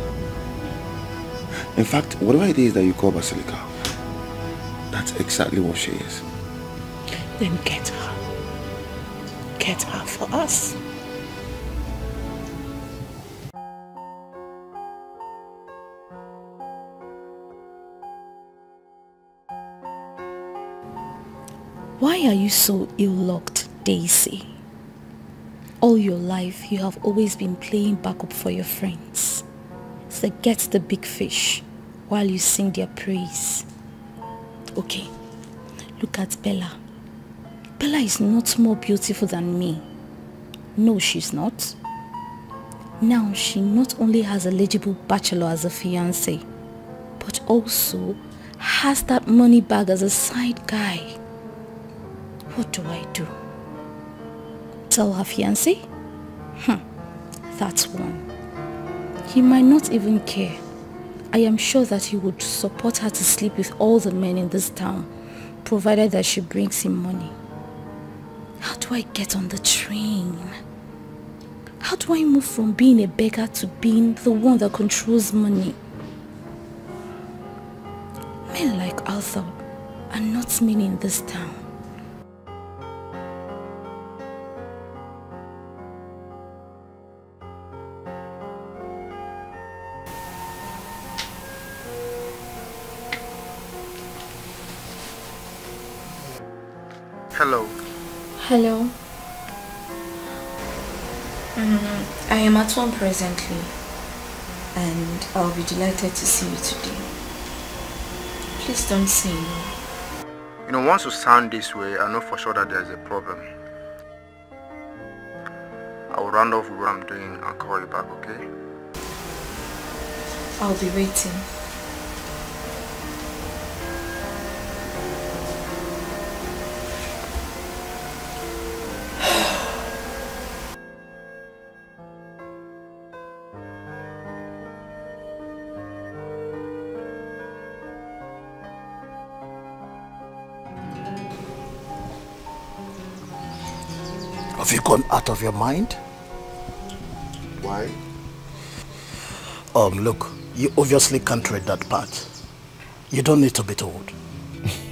In fact, whatever it is that you call Basilica, that's exactly what she is. Then get her. Get her for us. Why are you so ill-lucked, Daisy? All your life, you have always been playing backup for your friends. They get the big fish while you sing their praise. Okay, look at Bella. Bella is not more beautiful than me. No, she's not. Now, she not only has a legible bachelor as a fiance, but also has that money bag as a side guy. What do I do? Tell her fiance? Hmm, that's one. He might not even care. I am sure that he would support her to sleep with all the men in this town, provided that she brings him money. How do I get on the train? How do I move from being a beggar to being the one that controls money? Men like Arthur are not men in this town. Hello. Mm, I am at home presently and I'll be delighted to see you today. Please don't say no. You know, once you sound this way, I know for sure that there's a problem. I will round off with what I'm doing and call you back, okay? I'll be waiting. Gone out of your mind? Why? Um, look, you obviously can't read that part. You don't need to be told.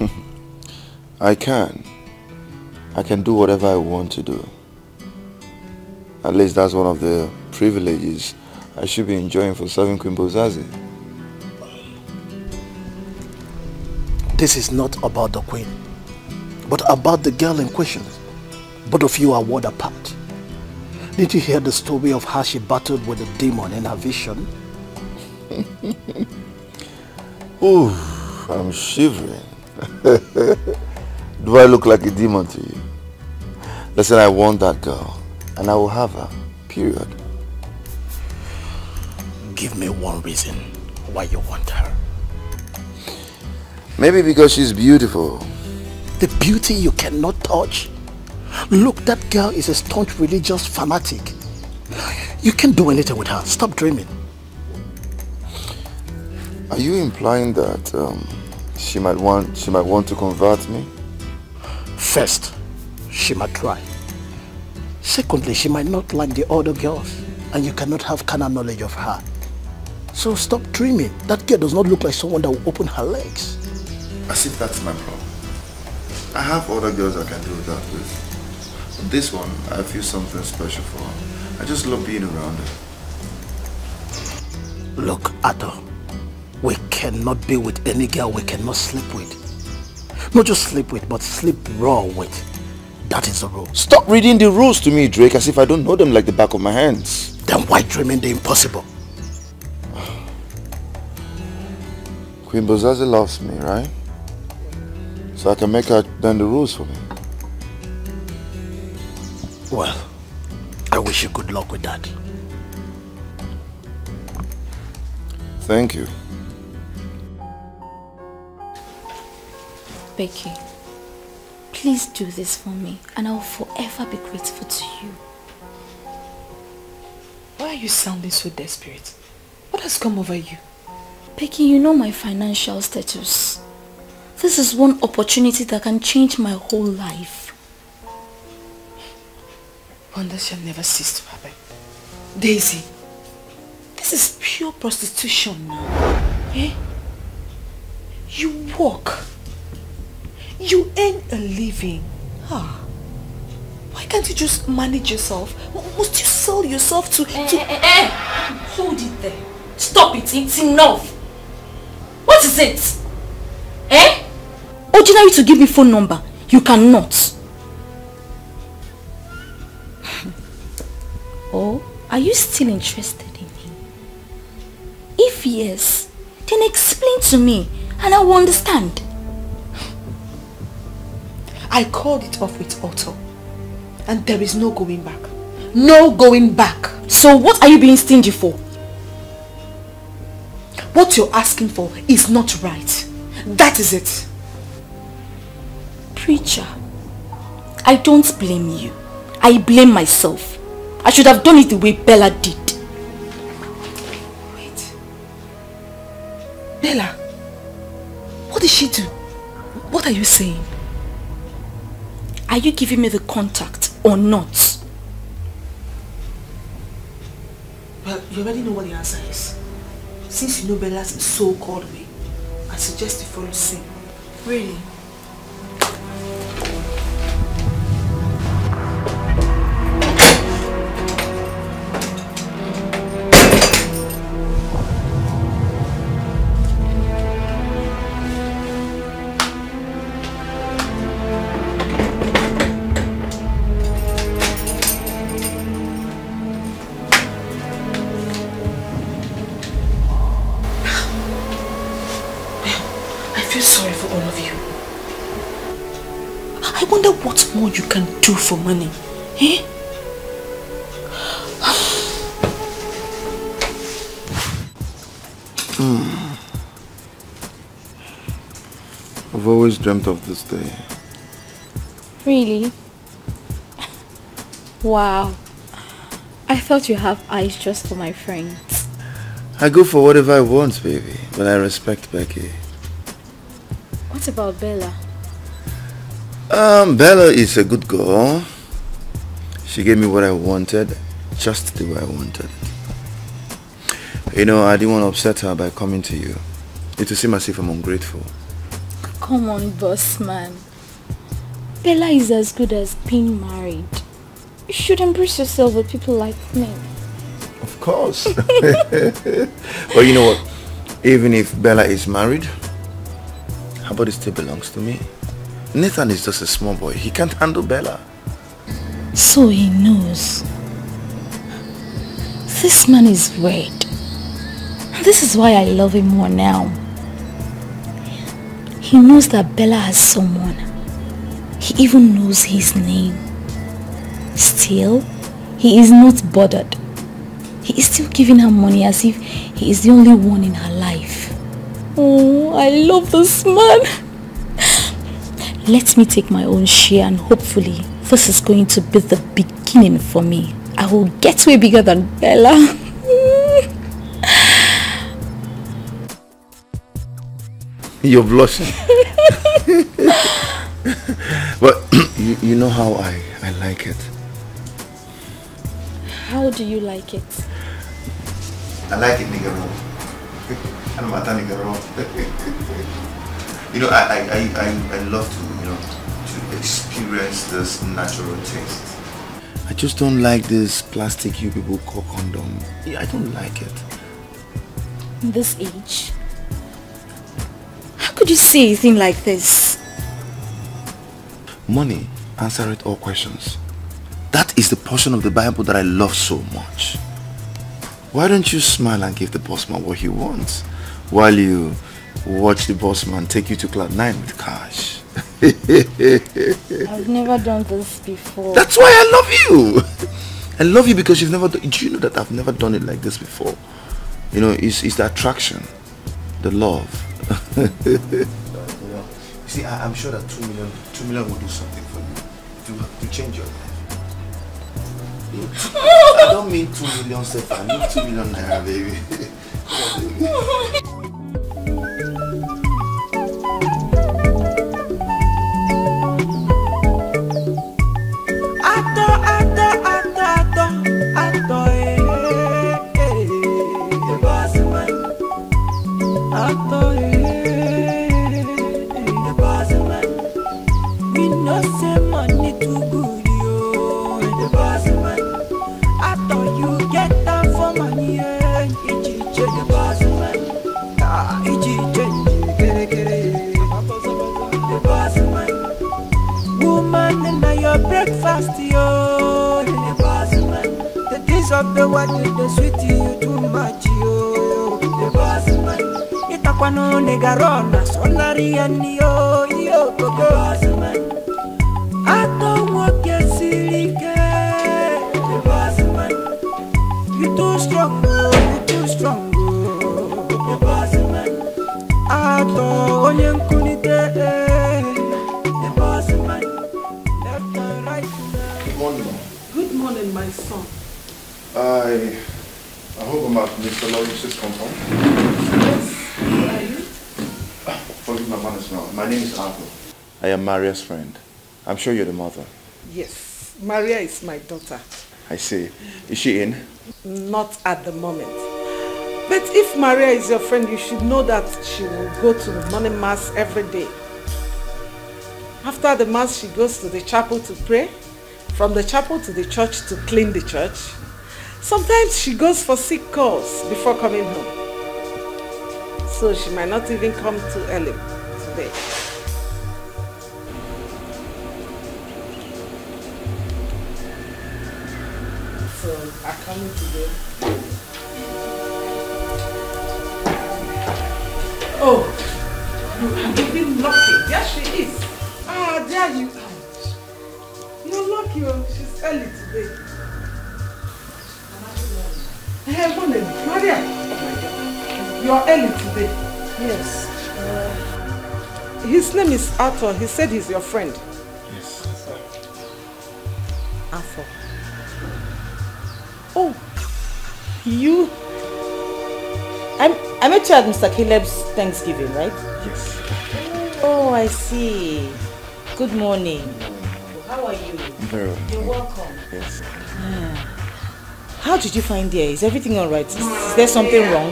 <laughs> I can. I can do whatever I want to do. At least that's one of the privileges I should be enjoying for serving Queen Bozazi. This is not about the queen, but about the girl in question. Both of you are word apart. Did you hear the story of how she battled with a demon in her vision? <laughs> Ooh, I'm shivering. <laughs> Do I look like a demon to you? Listen, I want that girl, and I will have her, period. Give me one reason why you want her. Maybe because she's beautiful. The beauty you cannot touch. Look, that girl is a staunch religious fanatic. You can't do anything with her. Stop dreaming. Are you implying that um, she might want she might want to convert me? First, she might try. Secondly, she might not like the other girls and you cannot have carnal knowledge of her. So stop dreaming. That girl does not look like someone that will open her legs. As if that's my problem. I have other girls I can do that with. But this one, I feel something special for her. I just love being around her. Look, Arthur, we cannot be with any girl we cannot sleep with. Not just sleep with, but sleep raw with. That is the rule. Stop reading the rules to me, Drake, as if I don't know them like the back of my hands. Then why dreaming the impossible? Queen Bozazi loves me, right? So I can make her bend the rules for me. Well, I wish you good luck with that. Thank you. Becky, please do this for me and I will forever be grateful to you. Why are you sounding so desperate? What has come over you? Becky, you know my financial status. This is one opportunity that can change my whole life. Wonders shall never cease to happen. Daisy, this is pure prostitution now. Eh? You work. You earn a living. Ah. Why can't you just manage yourself? Must you sell yourself to... Eh, to... eh, eh, eh. Hold it there. Stop it. It's enough. What is it? Eh? Ordinary to give me phone number. You cannot. Oh, are you still interested in him? If yes, then explain to me and I will understand. <sighs> I called it off with Otto. And there is no going back. No going back. So what are you being stingy for? What you're asking for is not right. That is it. Preacher, I don't blame you. I blame myself. I should have done it the way Bella did. Wait. Bella, what did she do? What are you saying? Are you giving me the contact or not? Well, you already know what the answer is. Since you know Bella's so-called way, I suggest you follow same. Really? For money. Eh? Hmm. I've always dreamt of this day. Really? Wow. I thought you have eyes just for my friends. I go for whatever I want, baby, but I respect Becky. What about Bella? Um, Bella is a good girl. She gave me what I wanted, just the way I wanted it. You know, I didn't want to upset her by coming to you. It will seem as if I'm ungrateful. Come on, boss man. Bella is as good as being married. You should embrace yourself with people like me. Of course. <laughs> but you know what? Even if Bella is married, her body still belongs to me. Nathan is just a small boy. He can't handle Bella. So he knows. This man is weird. This is why I love him more now. He knows that Bella has someone. He even knows his name. Still, he is not bothered. He is still giving her money as if he is the only one in her life. Oh, I love this man. Let me take my own share and hopefully this is going to be the beginning for me. I will get way bigger than Bella. <laughs> You're blushing. <laughs> but <clears throat> you, you know how I, I like it. How do you like it? I like it, nigga raw. I'm a nigga raw. <laughs> you know, I, I, I, I, I love to, you know, to experience this natural taste. I just don't like this plastic you people call condom. I don't like it. In this age, how could you say a thing like this? Money answereth all questions. That is the portion of the Bible that I love so much. Why don't you smile and give the boss man what he wants while you watch the boss man take you to cloud nine with cash? I've never done this before. That's why I love you. I love you because you've never done Do you know that I've never done it like this before? You know, it's, it's the attraction, the love. <laughs> you see, I, I'm sure that two million, two million will do something for you to, to change your life. I don't mean two million stuff, I mean two million naira, baby. <laughs> love the way it dey sweet you too much, yo. The boss man. Itakwa no negarona, sonari yani yo, yo, the boss I, I hope I'm at Mr. Lawrence's compound. Forgive my manners now. My name is Arthur. I am Maria's friend. I'm sure you're the mother. Yes, Maria is my daughter. I see. Is she in? Not at the moment. But if Maria is your friend, you should know that she will go to the morning mass every day. After the mass, she goes to the chapel to pray. From the chapel to the church to clean the church. Sometimes she goes for sick calls before coming home. So she might not even come too early today. So I come in today. Oh, you have been lucky. There she is. Ah, there you are. You're lucky. oh. She's early today. Hey, morning. Maria. You're early today. Yes. Uh, his name is Arthur. He said he's your friend. Yes. Arthur. Oh, you. I'm, I met you at Mr. Caleb's Thanksgiving, right? Yes. Oh, I see. Good morning. How are you? Very well. You're welcome. Yes. How did you find there? Is everything alright? Is, is there something Yeah. wrong?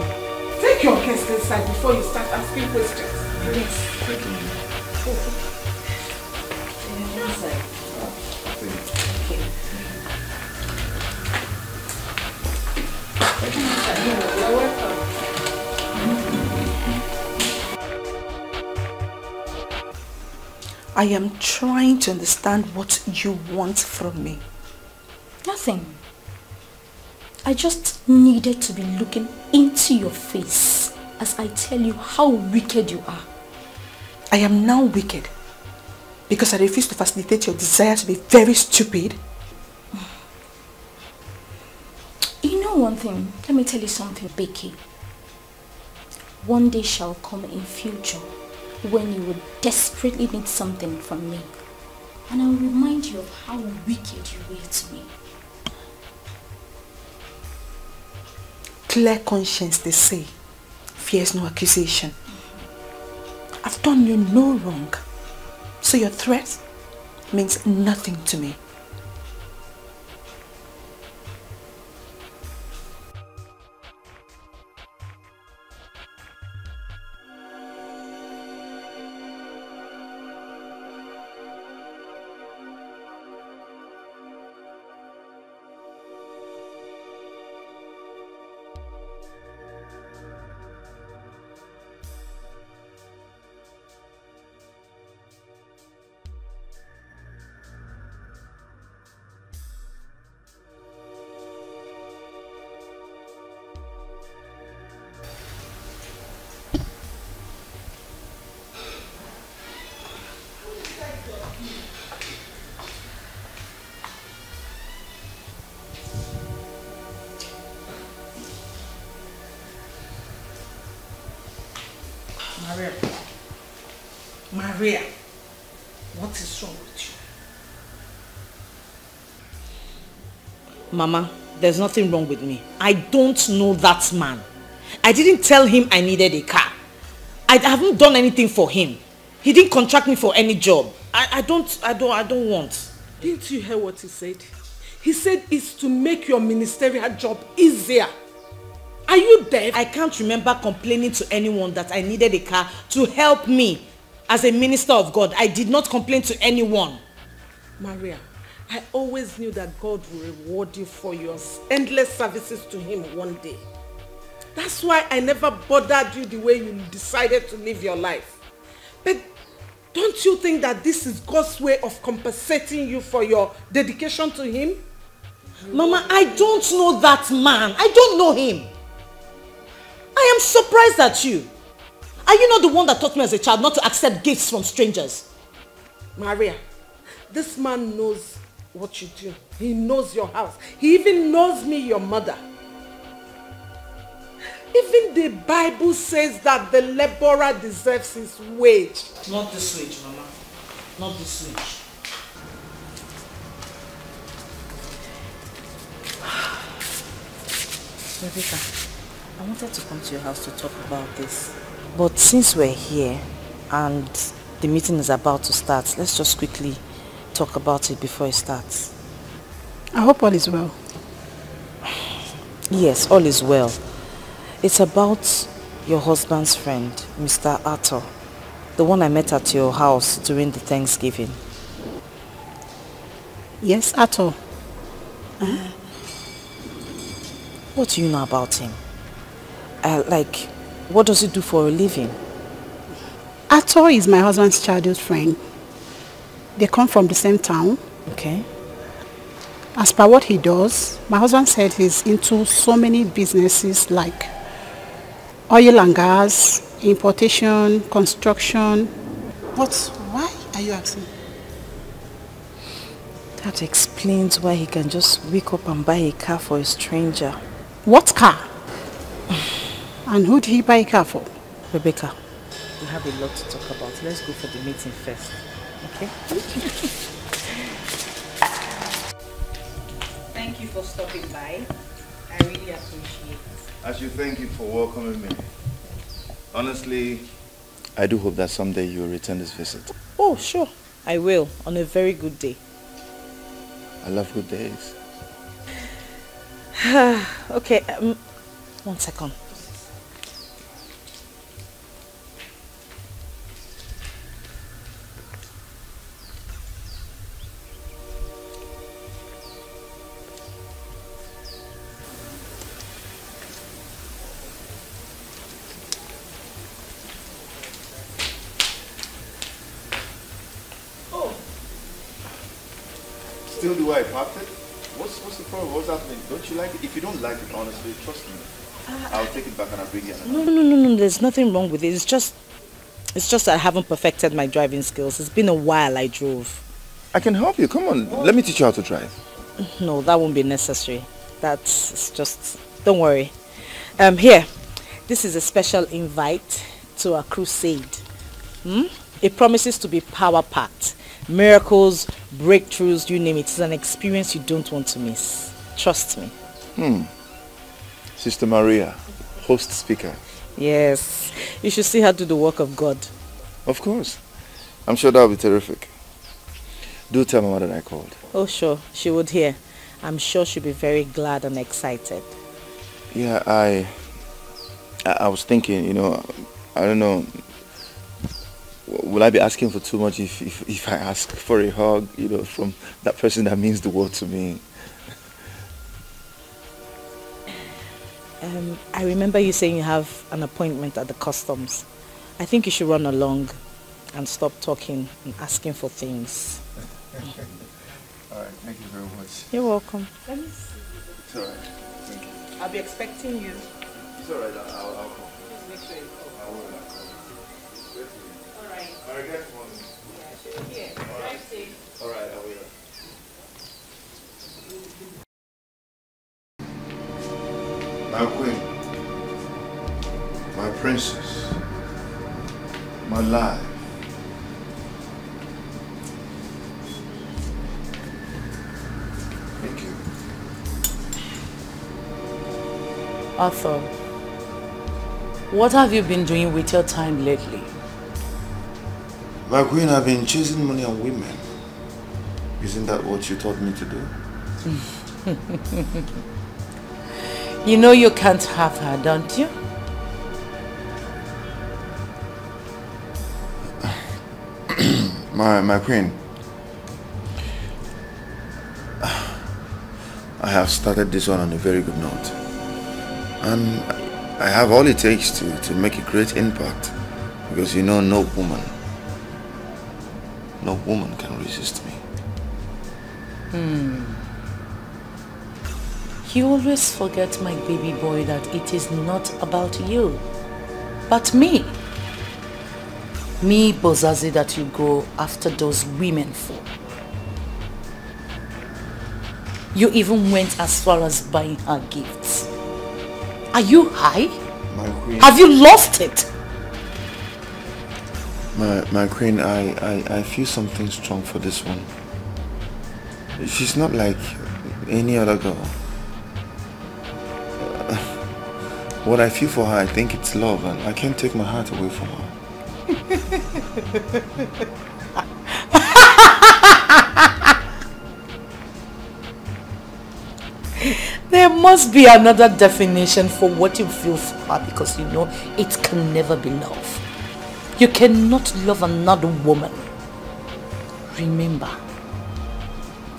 Take your guest inside before you start asking questions. Yes. You're welcome. I am trying to understand what you want from me. Nothing. I just needed to be looking into your face as I tell you how wicked you are. I am now wicked because I refuse to facilitate your desire to be very stupid. You know one thing, let me tell you something, Becky. One day shall come in future when you will desperately need something from me. And I will remind you of how wicked you were to me. Clear conscience, they say, fears no accusation. I've done you no wrong. So your threat means nothing to me. Maria, what is wrong with you? Mama, there's nothing wrong with me. I don't know that man. I didn't tell him I needed a car. I haven't done anything for him. He didn't contract me for any job. I, I don't, I don't, I don't want. Didn't you hear what he said? He said it's to make your ministerial job easier. Are you deaf? I can't remember complaining to anyone that I needed a car to help me as a minister of God. I did not complain to anyone. Maria, I always knew that God will reward you for your endless services to him one day. That's why I never bothered you the way you decided to live your life. But don't you think that this is God's way of compensating you for your dedication to him? Mama, I don't know that man. I don't know him. I am surprised at you. Are you not the one that taught me as a child not to accept gifts from strangers? Maria, this man knows what you do. He knows your house. He even knows me, your mother. Even the Bible says that the laborer deserves his wage. Not this wage, Mama. Not this wage. Rebecca, I wanted to come to your house to talk about this. But since we're here and the meeting is about to start, let's just quickly talk about it before it starts. I hope all is well. Yes, all is well. It's about your husband's friend, Mr. Arthur. The one I met at your house during the Thanksgiving. Yes, Arthur. Uh, what do you know about him? Uh, like, what does he do for a living? Arthur is my husband's childhood friend. They come from the same town. Okay. As per what he does, my husband said he's into so many businesses like oil and gas, importation, construction. But why are you asking? That explains why he can just wake up and buy a car for a stranger. What car? <laughs> and who did he buy a car for? Rebecca, we have a lot to talk about. Let's go for the meeting first. Okay? <laughs> Thank you for stopping by. I really appreciate it. As you thank you for welcoming me. Honestly, I do hope that someday you will return this visit. Oh, sure. I will, on a very good day. I love good days. <sighs> okay, um, one second. You? If you don't like it, honestly, trust me. I'll take it back and I'll bring it another. No, no, no, no, there's nothing wrong with it. It's just, it's just that I haven't perfected my driving skills. It's been a while I drove. I can help you. Come on. Let me teach you how to drive. No, that won't be necessary. That's just, don't worry. Um, here, this is a special invite to a crusade. Hmm? It promises to be power-packed. Miracles, breakthroughs, you name it. It's an experience you don't want to miss. Trust me. Hmm. Sister Maria, host speaker. Yes, you should see her do the work of God. Of course. I'm sure that'll be terrific. Do tell Mama that I called. Oh, sure. She would hear. I'm sure she'll be very glad and excited. Yeah, I, I, I was thinking, you know, I don't know, will I be asking for too much if, if, if I ask for a hug, you know, from that person that means the world to me? Um, I remember you saying you have an appointment at the customs. I think you should run along and stop talking and asking for things. all right, thank you very much. You're welcome. It's all right. Thank you. I'll be expecting you. It's all right. I'll, I'll come. Please make sure you call. I will. I'll come. All right. All right, guys, one. Yeah, here. Drive safe. All right, I will. My queen, my princess, my life. Thank you. Arthur, what have you been doing with your time lately? My queen, I've been chasing money on women. Isn't that what you taught me to do? <laughs> you know you can't have her, don't you? <clears throat> my, my queen, I have started this one on a very good note. And I have all it takes to, to make a great impact. Because you know no woman, no woman can resist me. Hmm. You always forget, my baby boy, that it is not about you, but me. Me, Bozazi, that you go after those women for. You even went as far as buying her gifts. Are you high? My queen. Have you lost it? My, my queen, I, I, I feel something strong for this one. She's not like any other girl. What I feel for her, I think it's love and I can't take my heart away from her. <laughs> There must be another definition for what you feel for her because you know it can never be love. You cannot love another woman. Remember,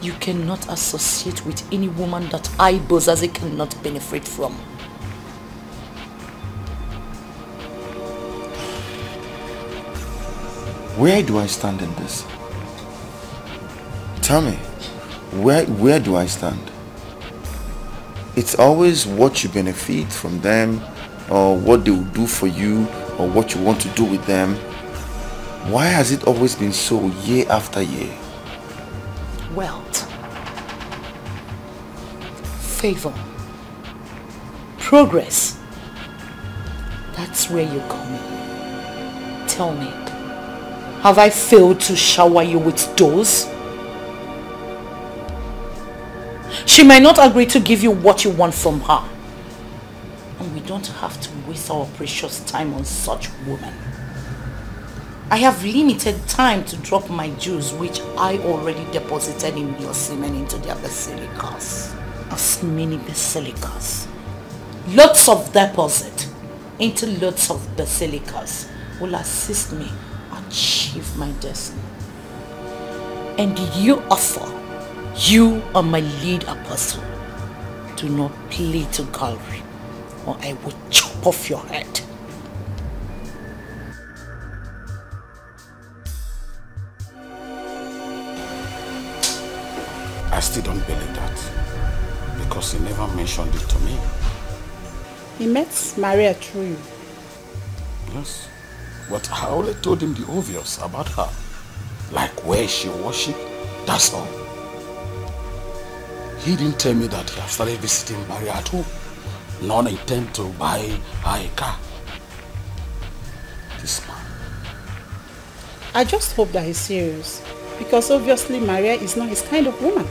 you cannot associate with any woman that I, Bozazi, cannot benefit from. Where do I stand in this? Tell me, where, where do I stand? It's always what you benefit from them or what they will do for you or what you want to do with them. Why has it always been so year after year? Wealth, favor, progress. That's where you come in. Tell me, have I failed to shower you with those? She might not agree to give you what you want from her. And we don't have to waste our precious time on such women. I have limited time to drop my jewels which I already deposited in your semen into their basilicas. As many basilicas. Lots of deposit into lots of basilicas will assist me achieve my destiny. And you offer, you are my lead apostle. Do not play to Calvary or I will chop off your head. I still don't believe that. Because he never mentioned it to me. He met Maria through you. Yes. But I only told him the obvious about her. Like where she worship. That's all. He didn't tell me that he has started visiting Maria at home. Nor intend to buy her a car. This man. I just hope that he's serious. Because obviously Maria is not his kind of woman.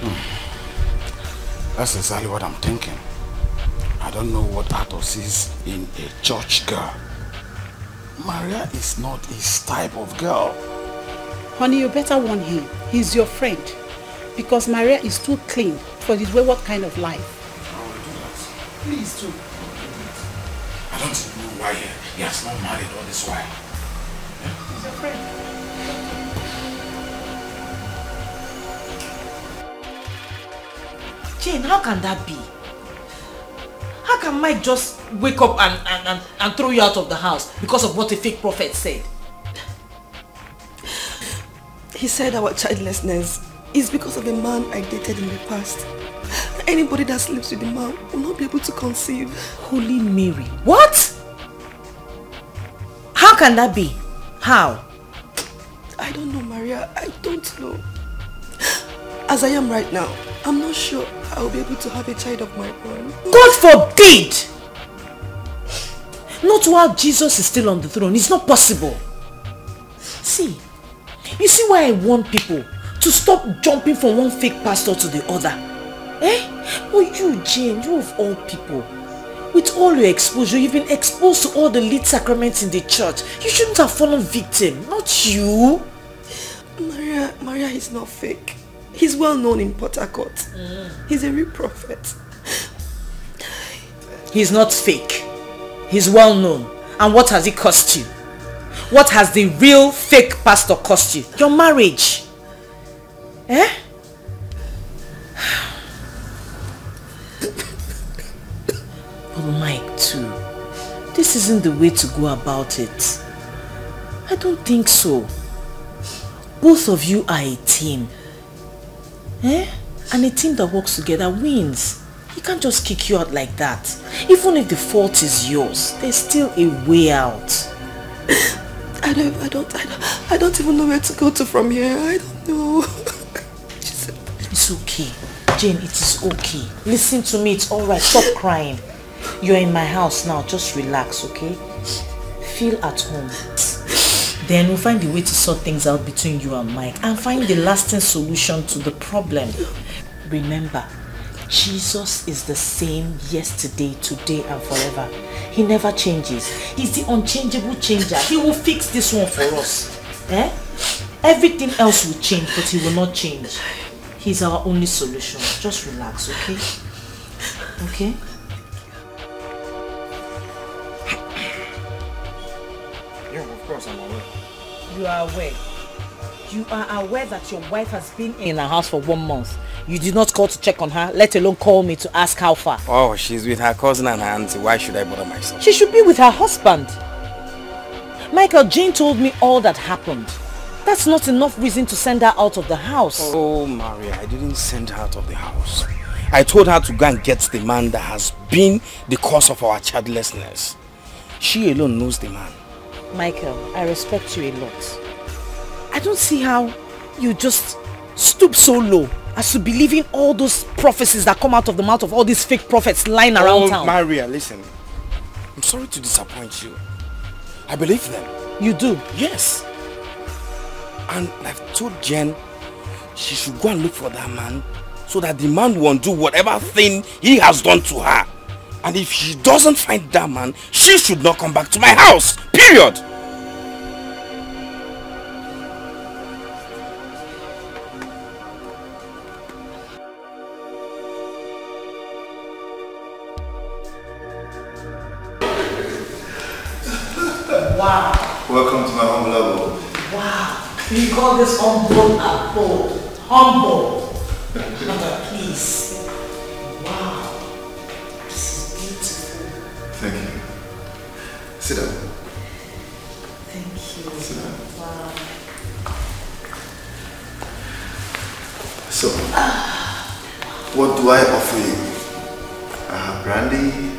Hmm. That's exactly what I'm thinking. I don't know what Arthur is in a church girl. Maria is not his type of girl. Honey, you better warn him. He's your friend. Because Maria is too clean for this wayward kind of life. I will do that. Please do. I don't know why he has not married all this while. He's your friend. Jane, how can that be? How can Mike just wake up and, and, and, and throw you out of the house because of what a fake prophet said? He said our childlessness is because of a man I dated in the past. Anybody that sleeps with the man will not be able to conceive. Holy Mary. What? How can that be? How? I don't know, Maria. I don't know. As I am right now, I'm not sure I will be able to have a child of my own. God forbid! Not while Jesus is still on the throne. It's not possible. See, you see why I want people to stop jumping from one fake pastor to the other. Eh? But you, Jane, you of all people, with all your exposure, you've been exposed to all the lead sacraments in the church. You shouldn't have fallen victim, not you. Maria, Maria is not fake. He's well known in Port Harcourt. He's a real prophet. He's not fake. He's well known. And what has it cost you? What has the real fake pastor cost you? Your marriage. Eh? <sighs> But Mike too. This isn't the way to go about it. I don't think so. Both of you are a team. Eh? And a team that works together wins. He can't just kick you out like that. Even if the fault is yours, there's still a way out. <coughs> I don't, I don't, I don't, I don't even know where to go to from here. I don't know. <laughs> It's okay. Jane, it is okay. Listen to me, it's alright. Stop crying. You're in my house now. Just relax, okay? Feel at home. Then we'll find a way to sort things out between you and Mike and find the lasting solution to the problem. Remember, Jesus is the same yesterday, today and forever. He never changes. He's the unchangeable changer. He will fix this one for us. Eh? Everything else will change, but he will not change. He's our only solution. Just relax, okay? Okay? You are aware. You are aware that your wife has been in our house for one month. You did not call to check on her, let alone call me to ask how far. Oh, she's with her cousin and her auntie. Why should I bother myself? She should be with her husband. Michael, Jane told me all that happened. That's not enough reason to send her out of the house. Oh, Maria, I didn't send her out of the house. I told her to go and get the man that has been the cause of our childlessness. She alone knows the man. Michael, I respect you a lot. I don't see how you just stoop so low as to believe in all those prophecies that come out of the mouth of all these fake prophets lying around oh, town. Maria, listen. I'm sorry to disappoint you. I believe them. You do? Yes. And I've told Jen she should go and look for that man so that the man won't do whatever thing he has done to her. And if she doesn't find that man, she should not come back to my house. Period. Wow. Welcome to my home level. Wow. You call this humble apple. Humble. Please. Sit down. Thank you. Sit down. Wow. So, what do I offer you? I have brandy,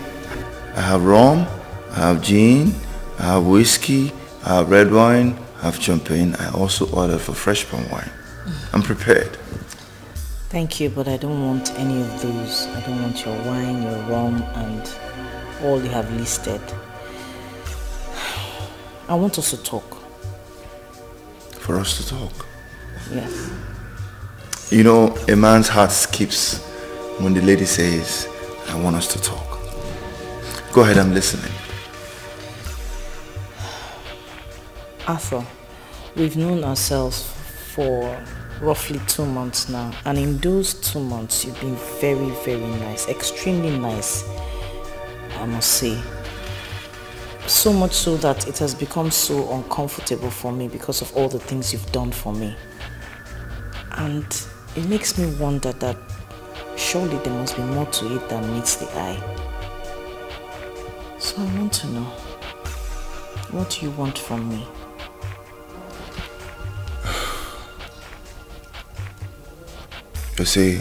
I have rum, I have gin, I have whiskey, I have red wine, I have champagne. I also ordered for fresh palm wine. Mm. I'm prepared. Thank you, but I don't want any of those. I don't want your wine, your rum, and all you have listed. I want us to talk. For us to talk. Yes. You know, a man's heart skips when the lady says, I want us to talk. Go ahead, I'm listening. Arthur, we've known ourselves for roughly two months now. And in those two months, you've been very, very nice. Extremely nice, I must say. So much so that it has become so uncomfortable for me because of all the things you've done for me. And it makes me wonder that surely there must be more to it than meets the eye. So I want to know, what do you want from me? You see,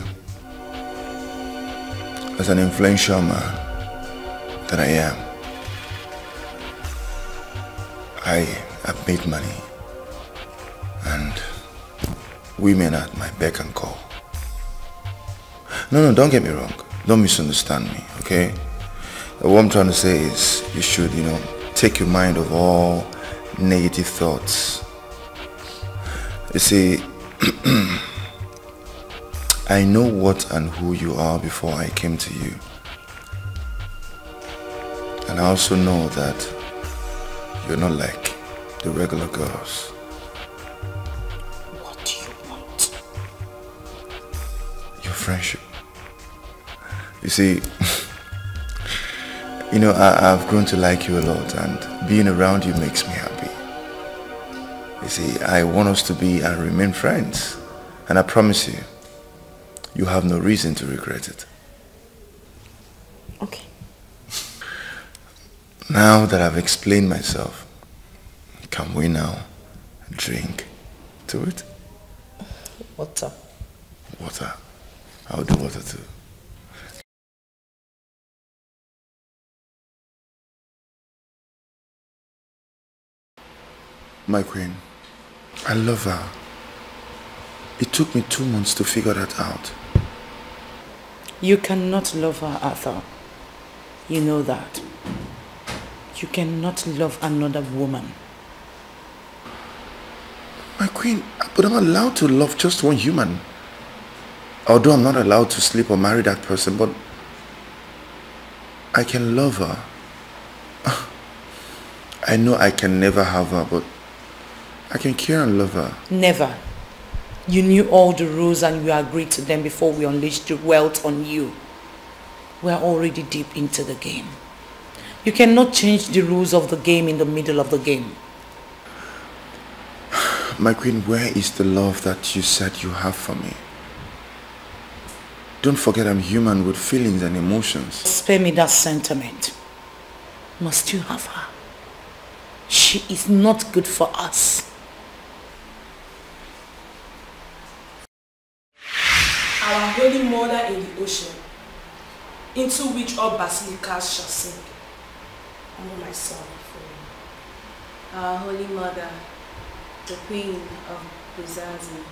as an influential man that I am, I have made money and women at my beck and call. No, no, don't get me wrong. Don't misunderstand me, okay? What I'm trying to say is you should, you know, take your mind of all negative thoughts. You see, <clears throat> I know what and who you are before I came to you. And I also know that you're not like the regular girls. What do you want? Your friendship. You see, <laughs> you know, I, I've grown to like you a lot and being around you makes me happy. You see, I want us to be and remain friends. And I promise you, you have no reason to regret it. Okay. Now that I've explained myself, can we now drink to it? Water. Water. I'll do water too. My queen, I love her. It took me two months to figure that out. You cannot love her, Arthur. You know that. You cannot love another woman. My queen, but I'm allowed to love just one human. Although I'm not allowed to sleep or marry that person, but I can love her. <sighs> I know I can never have her, but I can care and love her. Never. You knew all the rules and you agreed to them before we unleashed the wealth on you. We're already deep into the game. You cannot change the rules of the game in the middle of the game. My queen, where is the love that you said you have for me? Don't forget I'm human with feelings and emotions. Spare me that sentiment. Must you have her? She is not good for us. Our holy mother in the ocean, into which all basilicas shall sing. Under my son for you. Our Holy Mother, the Queen of Bozazi,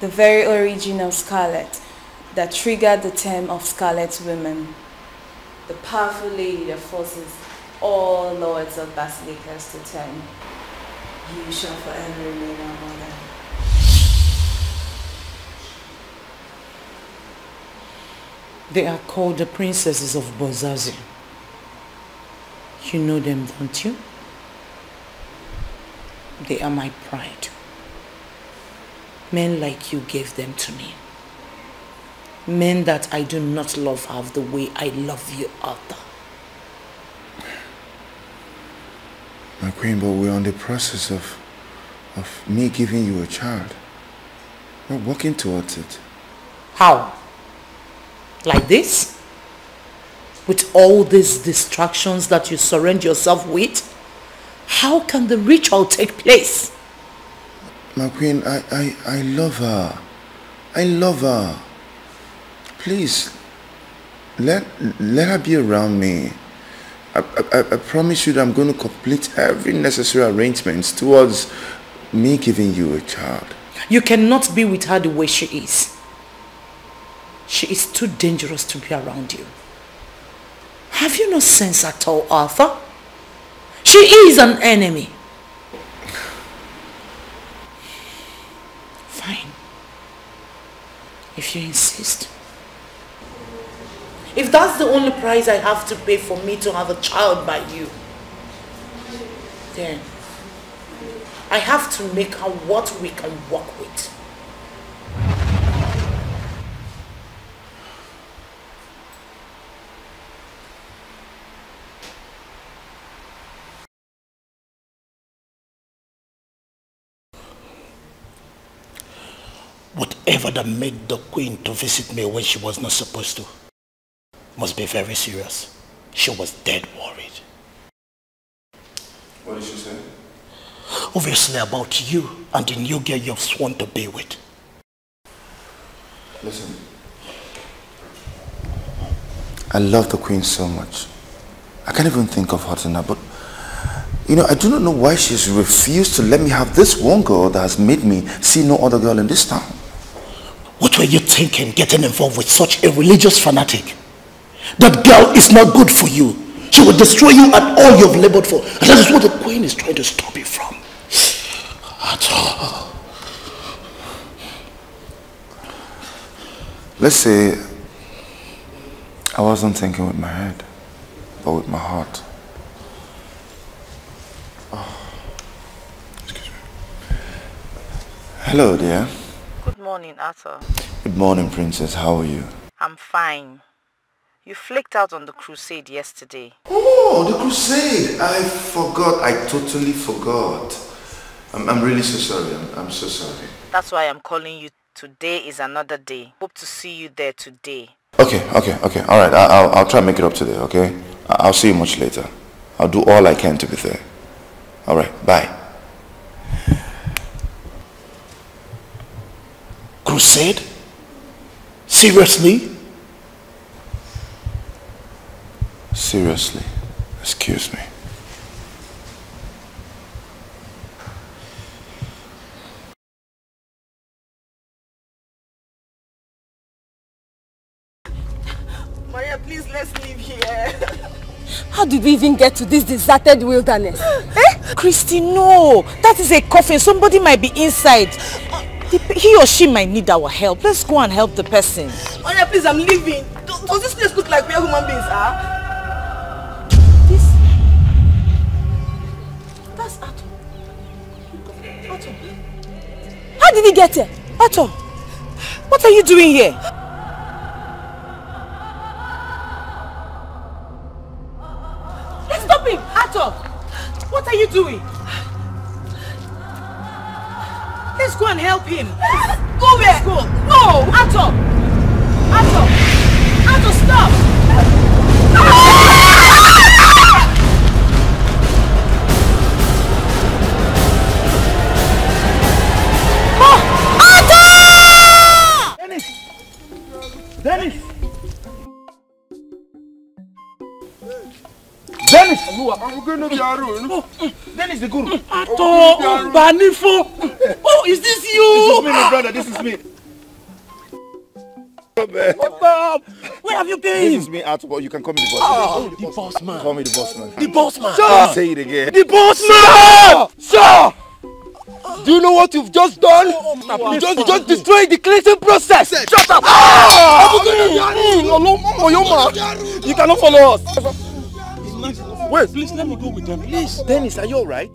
the very origin of Scarlet that triggered the term of Scarlet Women, the powerful lady that forces all lords of basilicas to turn. You shall forever remain our mother. They are called the princesses of Bozazi. You know them, don't you? They are my pride. Men like you gave them to me. Men that I do not love half the way I love you, Arthur. My queen, but we're on the process of, of me giving you a child. We're working towards it. How? Like this? With all these distractions that you surround yourself with? How can the ritual take place? My queen, I, I, I love her. I love her. Please, let, let her be around me. I, I, I promise you that I'm going to complete every necessary arrangements towards me giving you a child. You cannot be with her the way she is. She is too dangerous to be around you. Have you no sense at all, Arthur? She is an enemy. Fine. If you insist. If that's the only price I have to pay for me to have a child by you, then I have to make her what we can work with. Whatever that made the queen to visit me when she was not supposed to must be very serious. She was dead worried. What did she say? Obviously about you and the new girl you've sworn to be with. Listen. I love the queen so much. I can't even think of hurting her, but you know, I do not know why she's refused to let me have this one girl that has made me see no other girl in this town. What were you thinking getting involved with such a religious fanatic? That girl is not good for you. She will destroy you and all you've labored for. And that is what the queen is trying to stop you from. <sighs> At all. Let's say I wasn't thinking with my head, but with my heart. Oh. <sighs> Excuse me. Hello, dear. Good morning, Arthur. Good morning, Princess. How are you? I'm fine. You flaked out on the crusade yesterday. Oh, the crusade! I forgot. I totally forgot. I'm, I'm really so sorry. I'm, I'm so sorry. That's why I'm calling you. Today is another day. Hope to see you there today. Okay, okay, okay. All right. I, I'll, I'll try and make it up today, okay? I'll see you much later. I'll do all I can to be there. All right. Bye. Crusade? Seriously? Seriously, excuse me. Maria, please, let's leave here. <laughs> How did we even get to this deserted wilderness? <gasps> eh? Christy, no. That is a coffin. Somebody might be inside. The- He or she might need our help. Let's go and help the person. Maria, please, I'm leaving. Does, does this place look like where human beings are? This... That's Ato. Ato. How did he get here? Ato, what are you doing here? Let's stop him! Ato! What are you doing? Let's go and help him. Go where? Let's go. No! Ato! Ato! Ato, stop! Dennis! Dennis! I'm going to be Dennis the guru. Ato Banifo. Oh, is this you? This is me, my brother. This is me. What's up? Where have you been? This is me, Ato, you can call me the boss. Oh, the boss man. Call me the boss man. The boss man. Don't say it again. The boss man! Sir! Do you know what you've just done? you just, you just destroyed the cleansing process. Shut up! Ah! You cannot follow us. Wait, please let me go with them. Please. Dennis, are you alright?